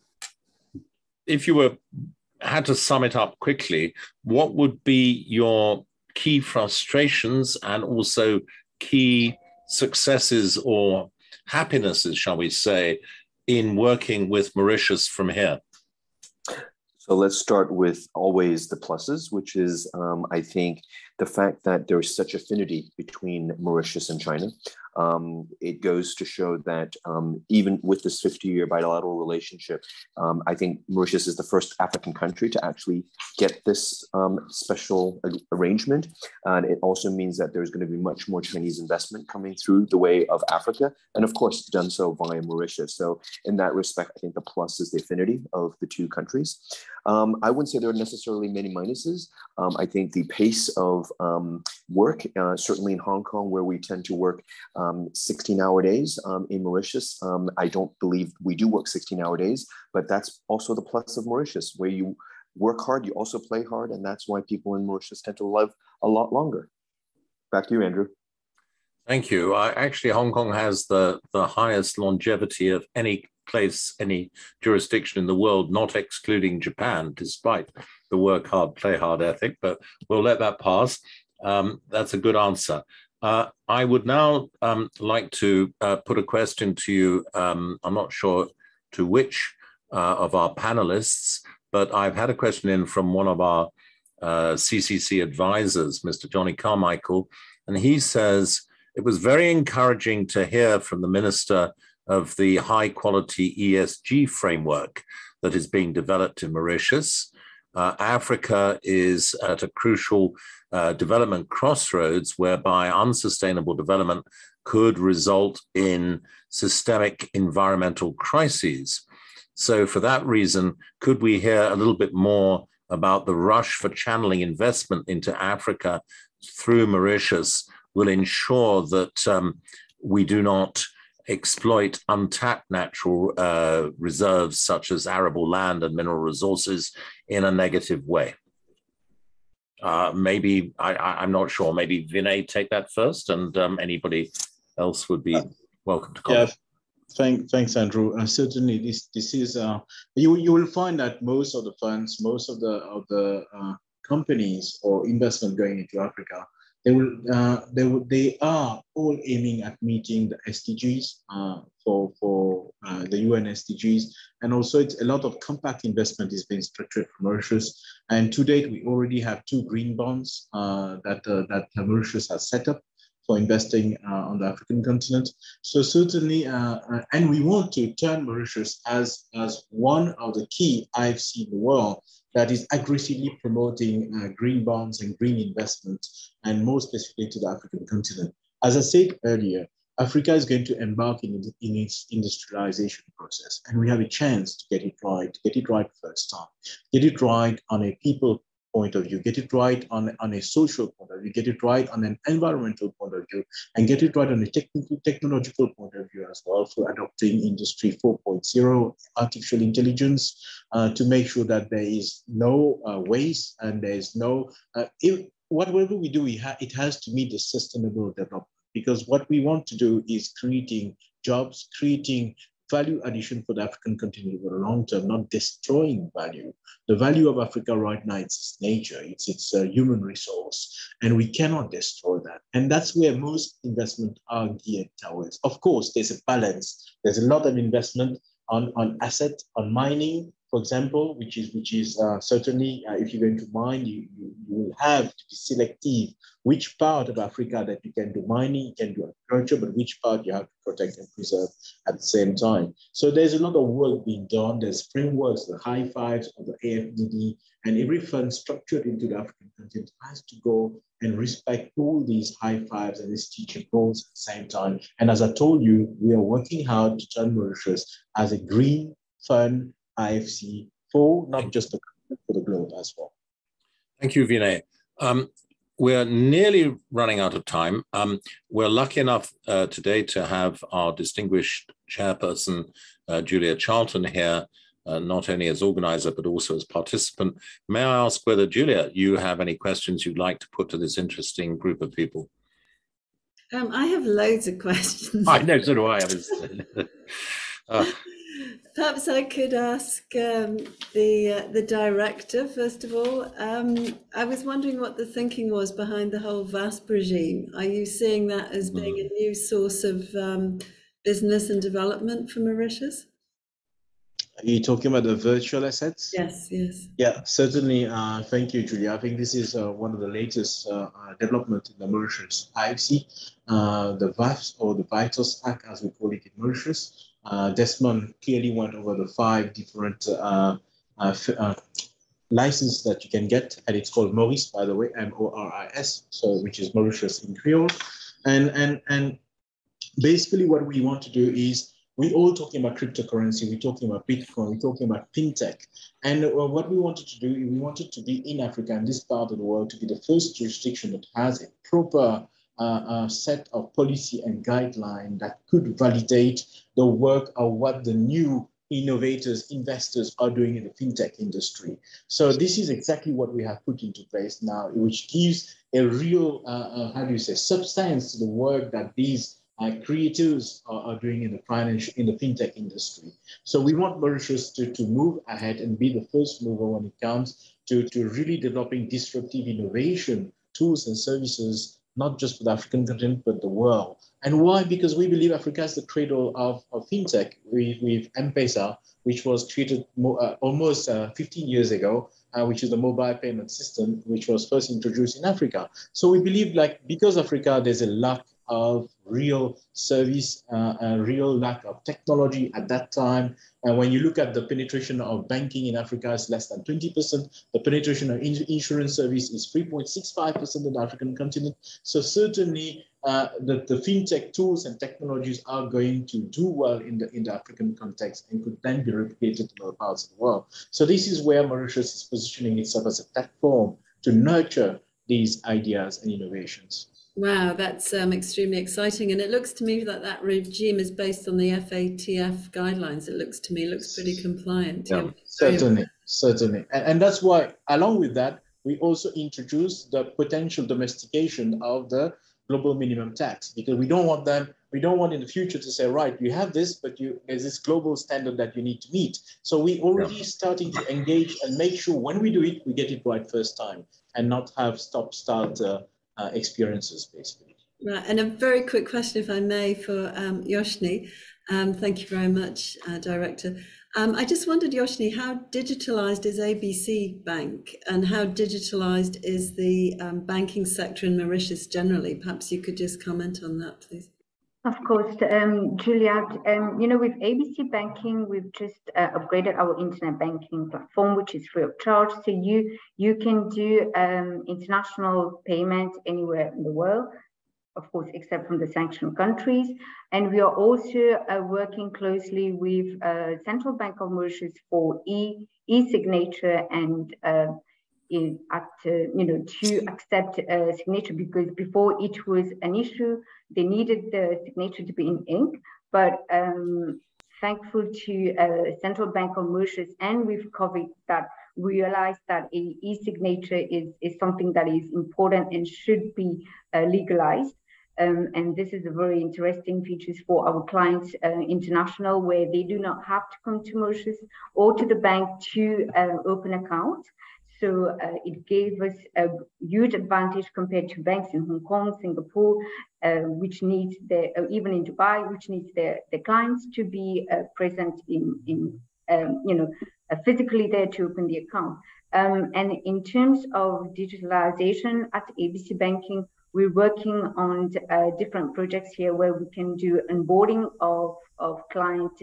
if you were had to sum it up quickly, what would be your key frustrations and also key successes or happinesses, shall we say, in working with Mauritius from here? So let's start with always the pluses, which is, um, I think, the fact that there is such affinity between Mauritius and China. Um, it goes to show that um, even with this 50 year bilateral relationship, um, I think Mauritius is the first African country to actually get this um, special arrangement. And it also means that there's going to be much more Chinese investment coming through the way of Africa. And of course, done so via Mauritius. So, in that respect, I think the plus is the affinity of the two countries. Um, I wouldn't say there are necessarily many minuses. Um, I think the pace of work, uh, certainly in Hong Kong, where we tend to work um, 16 hour days um, in Mauritius. Um, I don't believe we do work 16 hour days, but that's also the plus of Mauritius, where you work hard, you also play hard, and that's why people in Mauritius tend to live a lot longer. Back to you, Andrew. Thank you. Actually, Hong Kong has the, the highest longevity of any place, any jurisdiction in the world, not excluding Japan, despite the work hard, play hard ethic, but we'll let that pass. Um, that's a good answer. Uh, I would now um, like to uh, put a question to you. Um, I'm not sure to which uh, of our panelists, but I've had a question in from one of our CCC uh, advisors, Mr. Johnny Carmichael, and he says, it was very encouraging to hear from the Minister of the high quality ESG framework that is being developed in Mauritius. Uh, Africa is at a crucial uh, development crossroads whereby unsustainable development could result in systemic environmental crises. So, for that reason, could we hear a little bit more about the rush for channeling investment into Africa through Mauritius will ensure that um, we do not exploit untapped natural uh, reserves such as arable land and mineral resources in a negative way. Uh, maybe I, am not sure. Maybe Vinay take that first, and um, anybody else would be welcome to comment. Yeah. Thank, thanks, Andrew. Uh, certainly, this this is uh, you you will find that most of the funds, most of the of the uh, companies or investment going into Africa they will, uh, they will, they are all aiming at meeting the SDGs uh, for for uh, the UN SDGs, and also it's a lot of compact investment is being structured for Mauritius. And to date, we already have two green bonds uh, that uh, that Mauritius has set up for investing uh, on the African continent. So certainly, and we want to turn Mauritius as as one of the key IFC in the world that is aggressively promoting uh, green bonds and green investment, and more specifically to the African continent. As I said earlier, Africa is going to embark in, in its industrialization process, and we have a chance to get it right, to get it right first time, get it right on a people point of view, get it right on, on a social point of view, get it right on an environmental point of view, and get it right on a technical, technological point of view as well for adopting Industry 4.0, artificial intelligence, uh, to make sure that there is no uh, waste and there is no, uh, if, whatever we do, it has to meet the sustainable development. Because what we want to do is creating jobs, creating value addition for the African continent over the long term, not destroying value. The value of Africa right now, it's its nature, it's its uh, human resource, and we cannot destroy that. And that's where most investment are geared towards. Of course, there's a balance. There's a lot of investment on, on asset, on mining, for example, which is which is uh, certainly uh, if you're going to mine, you, you, you will have to be selective which part of Africa that you can do mining, you can do agriculture, but which part you have to protect and preserve at the same time. So there's a lot of work being done. There's frameworks, the high fives of the AFDB, and every fund structured into the African continent has to go and respect all these high fives and these teaching goals at the same time. And as I told you, we are working hard to turn Mauritius as a green fund IFC for not just the for the globe as well. Thank you, Vinay. Um, we're nearly running out of time. Um, we're lucky enough uh, today to have our distinguished chairperson, uh, Julia Charlton, here, uh, not only as organizer, but also as participant. May I ask whether, Julia, you have any questions you'd like to put to this interesting group of people? Um, I have loads of questions. I know, so do I. Perhaps I could ask um, the uh, the director first of all. Um, I was wondering what the thinking was behind the whole VASP regime. Are you seeing that as being a new source of um, business and development for Mauritius? Are you talking about the virtual assets? Yes, yes. Yeah, certainly. Uh, thank you, Julia. I think this is uh, one of the latest uh, uh development in the Mauritius IFC, uh, the VASP or the VAITOS Act, as we call it in Mauritius. Uh, Desmond clearly went over the five different uh, uh, licenses that you can get, and it's called Moris, by the way, M-O-R-I-S, so which is Mauritius in Creole. And, and, and basically what we want to do is we're all talking about cryptocurrency, we're talking about Bitcoin, we're talking about fintech. And what we wanted to do, we wanted to be in Africa and this part of the world to be the first jurisdiction that has a proper uh, set of policy and guideline that could validate the work of what the new innovators, investors are doing in the fintech industry. So this is exactly what we have put into place now, which gives a real, uh, uh, how do you say, substance to the work that these uh, creators are, are, doing in the financial, in the fintech industry. So we want Mauritius to, to move ahead and be the first mover when it comes to, to really developing disruptive innovation tools and services, not just for the African continent, but the world. And why? Because we believe Africa is the cradle of, of fintech with, with M-Pesa, which was created mo- uh, almost uh, 15 years ago, uh, which is the mobile payment system, which was first introduced in Africa. So we believe like because Africa, there's a lack of real service, uh, a real lack of technology at that time. And when you look at the penetration of banking in Africa is less than 20%. The penetration of in insurance service is 3.65% in the African continent. So certainly uh, the, the fintech tools and technologies are going to do well in the, in the African context and could then be replicated in other parts of the world. So this is where Mauritius is positioning itself as a platform to nurture these ideas and innovations. Wow, that's um, extremely exciting. And it looks to me that that regime is based on the FATF guidelines. It looks to me looks pretty compliant. Yeah, certainly, certainly. And, and that's why, along with that, we also introduced the potential domestication of the global minimum tax because we don't want them, we don't want in the future to say, right, you have this, but you there's this global standard that you need to meet. So we already yeah. starting to engage and make sure when we do it, we get it right first time and not have stop start uh, uh, experiences, basically. Right, and a very quick question, if I may, for um, Yoshni. Um, thank you very much, uh, Director. Um, I just wondered, Yoshni, how digitalized is ABC Bank and how digitalized is the um, banking sector in Mauritius generally? Perhaps you could just comment on that, please. Of course, um, Juliet. Um, you know, with ABC Banking, we've just uh, upgraded our internet banking platform, which is free of charge. So you you can do um, international payments anywhere in the world, of course, except from the sanctioned countries. And we are also uh, working closely with uh, Central Bank of Mauritius for e e-signature and in, at, uh, you know, to accept a signature because before it was an issue, they needed the signature to be in ink. But um, thankful to uh, Central Bank of Mauritius and with COVID that we realized that e-signature is, is something that is important and should be uh, legalized. Um, and this is a very interesting features for our clients uh, international where they do not have to come to Mauritius or to the bank to uh, open account. So uh, it gave us a huge advantage compared to banks in Hong Kong, Singapore, uh, which needs the uh, even in Dubai, which needs the, the clients to be uh, present in in um, you know uh, physically there to open the account. Um, and in terms of digitalization at ABC Banking, we're working on uh, different projects here where we can do onboarding of of client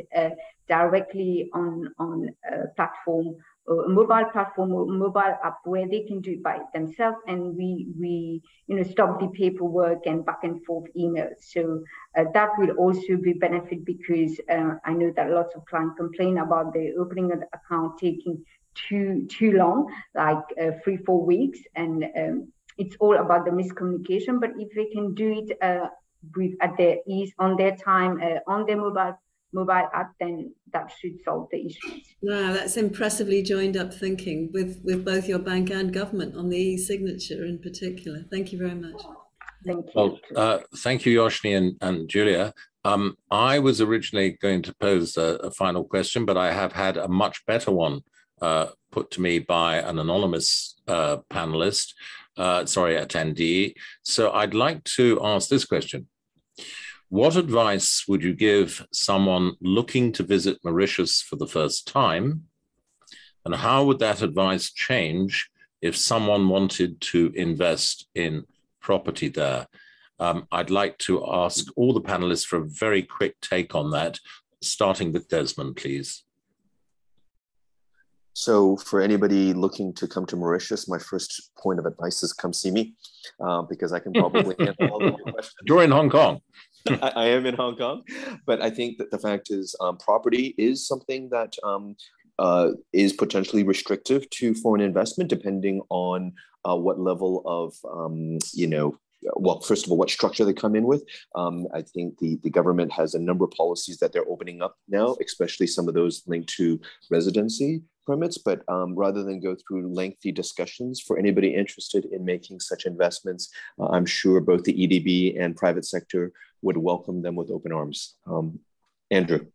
directly on on a platform a mobile platform or mobile app where they can do it by themselves and we we you know stop the paperwork and back and forth emails. So uh, that will also be benefit because uh, i know that lots of clients complain about the opening of the account taking too too long like uh, three four weeks and um, it's all about the miscommunication. But if they can do it uh, with at their ease on their time uh, on their mobile mobile app, then that should solve the issues. Wow, that's impressively joined up thinking with, with both your bank and government on the e-signature in particular. Thank you very much. Thank you. Well, uh, thank you, Yoshni and, and Julia. Um, I was originally going to pose a, a, final question, but I have had a much better one uh, put to me by an anonymous uh, panelist, uh, sorry, attendee. So I'd like to ask this question. What advice would you give someone looking to visit Mauritius for the first time? And how would that advice change if someone wanted to invest in property there? Um, I'd like to ask all the panelists for a very quick take on that, starting with Desmond, please. So, for anybody looking to come to Mauritius, my first point of advice is come see me uh, because I can probably answer all of your questions. You're in Hong Kong. I, I, am in Hong Kong, but I think that the fact is, um, property is something that um, uh, is potentially restrictive to foreign investment, depending on uh, what level of um, you know well, first of all, what structure they come in with. Um, I think the, the government has a number of policies that they're opening up now, especially some of those linked to residency permits. But um, rather than go through lengthy discussions, for anybody interested in making such investments, uh, I'm sure both the EDB and private sector would welcome them with open arms. Um, Andrew.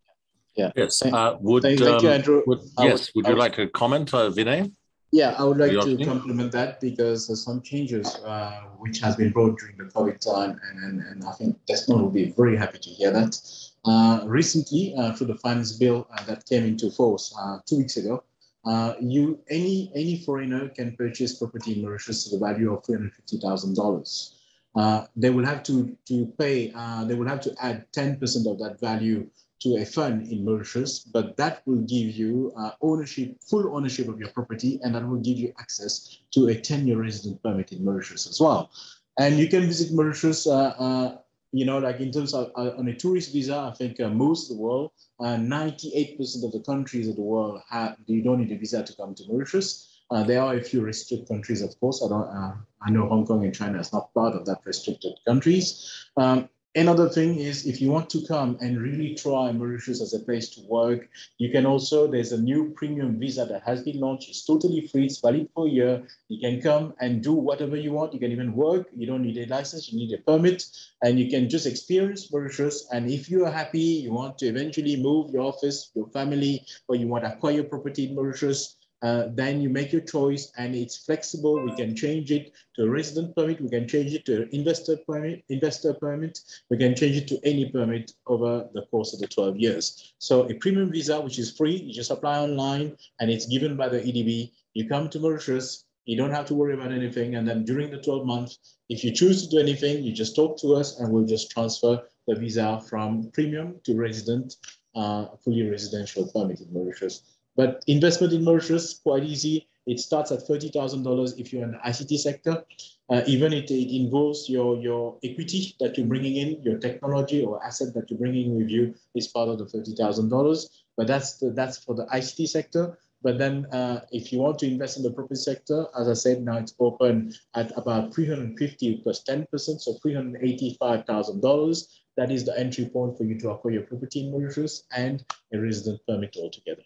Yeah. Yes. Uh, would, thank, thank you, um, Andrew. would, yes. would- Would you would- like to comment, uh, Vinay? Yeah, I would like to opinion? compliment that because there's some changes uh, which has been brought during the COVID time, and, and, and I think Desmond will be very happy to hear that. Uh, recently, uh, through the finance bill uh, that came into force uh, two weeks ago, uh, you any any foreigner can purchase property in Mauritius to the value of three hundred fifty thousand dollars. Uh, They will have to to pay. Uh, they will have to add ten percent of that value to a fund in Mauritius, but that will give you uh, ownership, full ownership of your property, and that will give you access to a 10-year resident permit in Mauritius as well. And you can visit Mauritius, uh, uh, you know, like in terms of uh, on a tourist visa, I think uh, most of the world, uh, 98% of the countries of the world have, you don't need a visa to come to Mauritius. Uh, there are a few restricted countries, of course. I don't. Uh, I know Hong Kong and China is not part of that restricted countries. Um, Another thing is if you want to come and really try Mauritius as a place to work, you can also, there's a new premium visa that has been launched. It's totally free. It's valid for a year. You can come and do whatever you want. You can even work. You don't need a license. You need a permit and you can just experience Mauritius. And if you are happy, you want to eventually move your office, your family, or you want to acquire property in Mauritius, uh, then you make your choice and it's flexible. We can change it to a resident permit. We can change it to investor permit, investor permit. We can change it to any permit over the course of the 12 years. So a premium visa, which is free, you just apply online and it's given by the EDB. You come to Mauritius, you don't have to worry about anything. And then during the 12 months, if you choose to do anything, you just talk to us and we'll just transfer the visa from premium to resident, uh, fully residential permit in Mauritius. But investment in Mauritius, quite easy. It starts at $30,000 if you're in the ICT sector. Uh, even it, it involves your, your equity that you're bringing in, your technology or asset that you're bringing with you is part of the $30,000. But that's, the, that's for the ICT sector. But then uh, if you want to invest in the property sector, as I said, now it's open at about 350 plus 10%, so $385,000. That is the entry point for you to acquire your property in Mauritius and a resident permit altogether.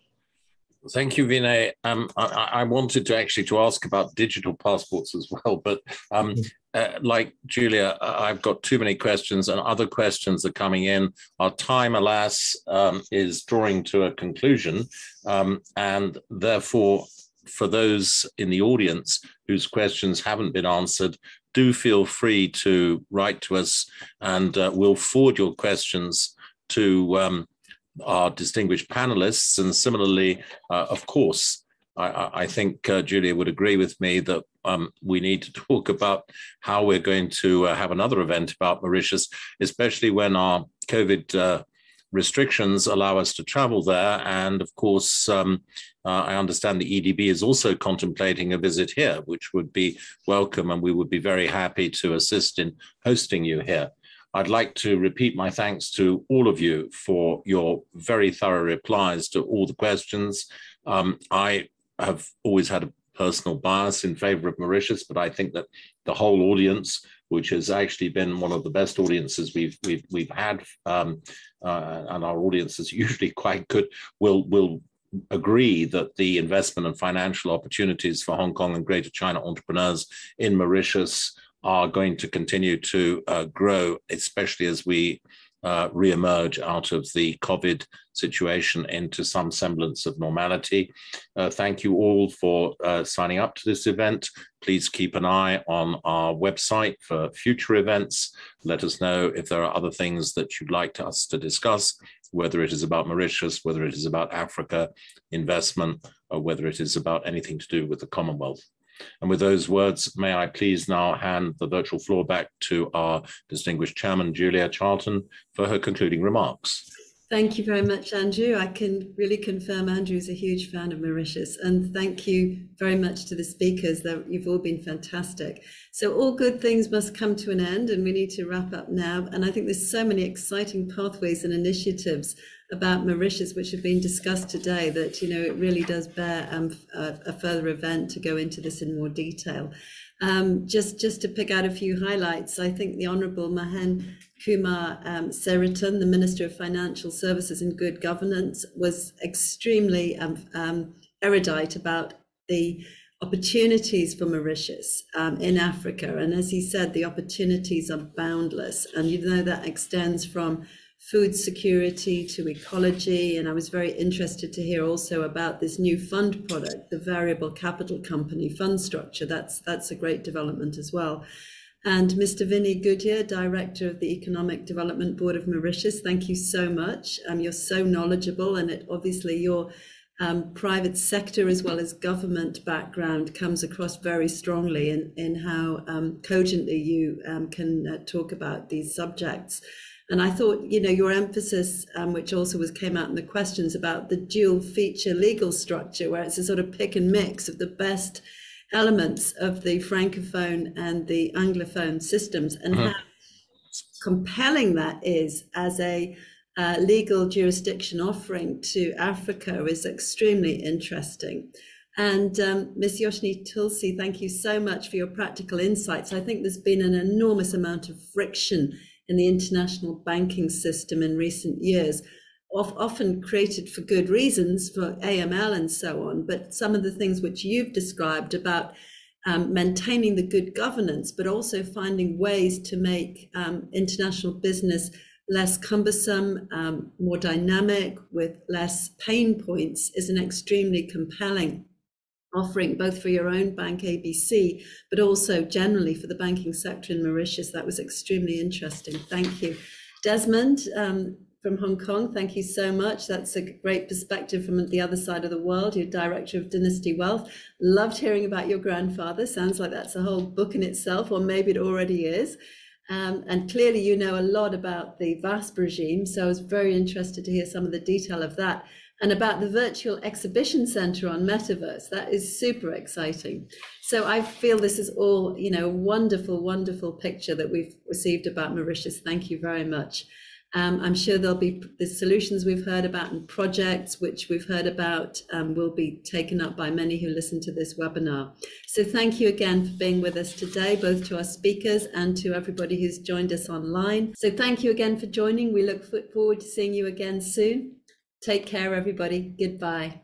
Thank you, Vinay. Um, I, I, wanted to actually to ask about digital passports as well, but um, uh, like Julia, I've got too many questions, and other questions are coming in. Our time, alas, um, is drawing to a conclusion, um, and therefore, for those in the audience whose questions haven't been answered, do feel free to write to us, and uh, we'll forward your questions to um, our distinguished panelists. And similarly, uh, of course, I, I think uh, Julia would agree with me that um, we need to talk about how we're going to uh, have another event about Mauritius, especially when our COVID uh, restrictions allow us to travel there. And of course, um, uh, I understand the EDB is also contemplating a visit here, which would be welcome, and we would be very happy to assist in hosting you here. I'd like to repeat my thanks to all of you for your very thorough replies to all the questions. Um, I have always had a personal bias in favor of Mauritius, but I think that the whole audience, which has actually been one of the best audiences we've we've we've had, um, uh, and our audience is usually quite good, will will agree that the investment and financial opportunities for Hong Kong and Greater China entrepreneurs in Mauritius are going to continue to uh, grow, especially as we uh, re-emerge out of the COVID situation into some semblance of normality. Uh, thank you all for uh, signing up to this event. Please keep an eye on our website for future events. Let us know if there are other things that you'd like to us to discuss, whether it is about Mauritius, whether it is about Africa investment, or whether it is about anything to do with the Commonwealth. And with those words, may I please now hand the virtual floor back to our distinguished chairman, Julia Charlton, for her concluding remarks. Thank you very much, Andrew. I can really confirm Andrew's a huge fan of Mauritius. And thank you very much to the speakers. That you've all been fantastic. So all good things must come to an end and we need to wrap up now. And I think there's so many exciting pathways and initiatives about Mauritius, which have been discussed today, that you know it really does bear um, a, a, further event to go into this in more detail. Um, just just to pick out a few highlights, I think the Honourable Mahen Kumar um, the Minister of Financial Services and Good Governance, was extremely um, um, erudite about the opportunities for Mauritius um, in Africa. And as he said, the opportunities are boundless. And you know that extends from food security to ecology. And I was very interested to hear also about this new fund product, the variable capital company fund structure. That's that's a great development as well. And Mr. Vinay Guddye, Director of the Economic Development Board of Mauritius, thank you so much. Um, you're so knowledgeable, and it, obviously your um, private sector as well as government background comes across very strongly in, in how um, cogently you um, can uh, talk about these subjects. And I thought, you know, your emphasis, um, which also was came out in the questions about the dual feature legal structure, where it's a sort of pick and mix of the best elements of the francophone and the anglophone systems and uh-huh. how compelling that is as a uh, legal jurisdiction offering to Africa is extremely interesting. And um, Ms. Yoshni Tulsi, thank you so much for your practical insights. I think there's been an enormous amount of friction in the international banking system in recent years often created for good reasons for AML and so on, but some of the things which you've described about um, maintaining the good governance, but also finding ways to make um, international business less cumbersome, um, more dynamic, with less pain points is an extremely compelling offering, both for your own bank, ABC, but also generally for the banking sector in Mauritius. That was extremely interesting. Thank you. Desmond, um, from Hong Kong. Thank you so much. That's a great perspective from the other side of the world. You're director of Dynasty Wealth. Loved hearing about your grandfather. Sounds like that's a whole book in itself, or maybe it already is. Um, and clearly, you know a lot about the VASP regime. So I was very interested to hear some of the detail of that and about the virtual exhibition center on Metaverse. That is super exciting. So I feel this is all, you know, wonderful, wonderful picture that we've received about Mauritius. Thank you very much. Um, I'm sure there'll be the solutions we've heard about and projects which we've heard about um, will be taken up by many who listen to this webinar. So thank you again for being with us today, both to our speakers and to everybody who's joined us online. So thank you again for joining. We look forward to seeing you again soon. Take care, everybody. Goodbye.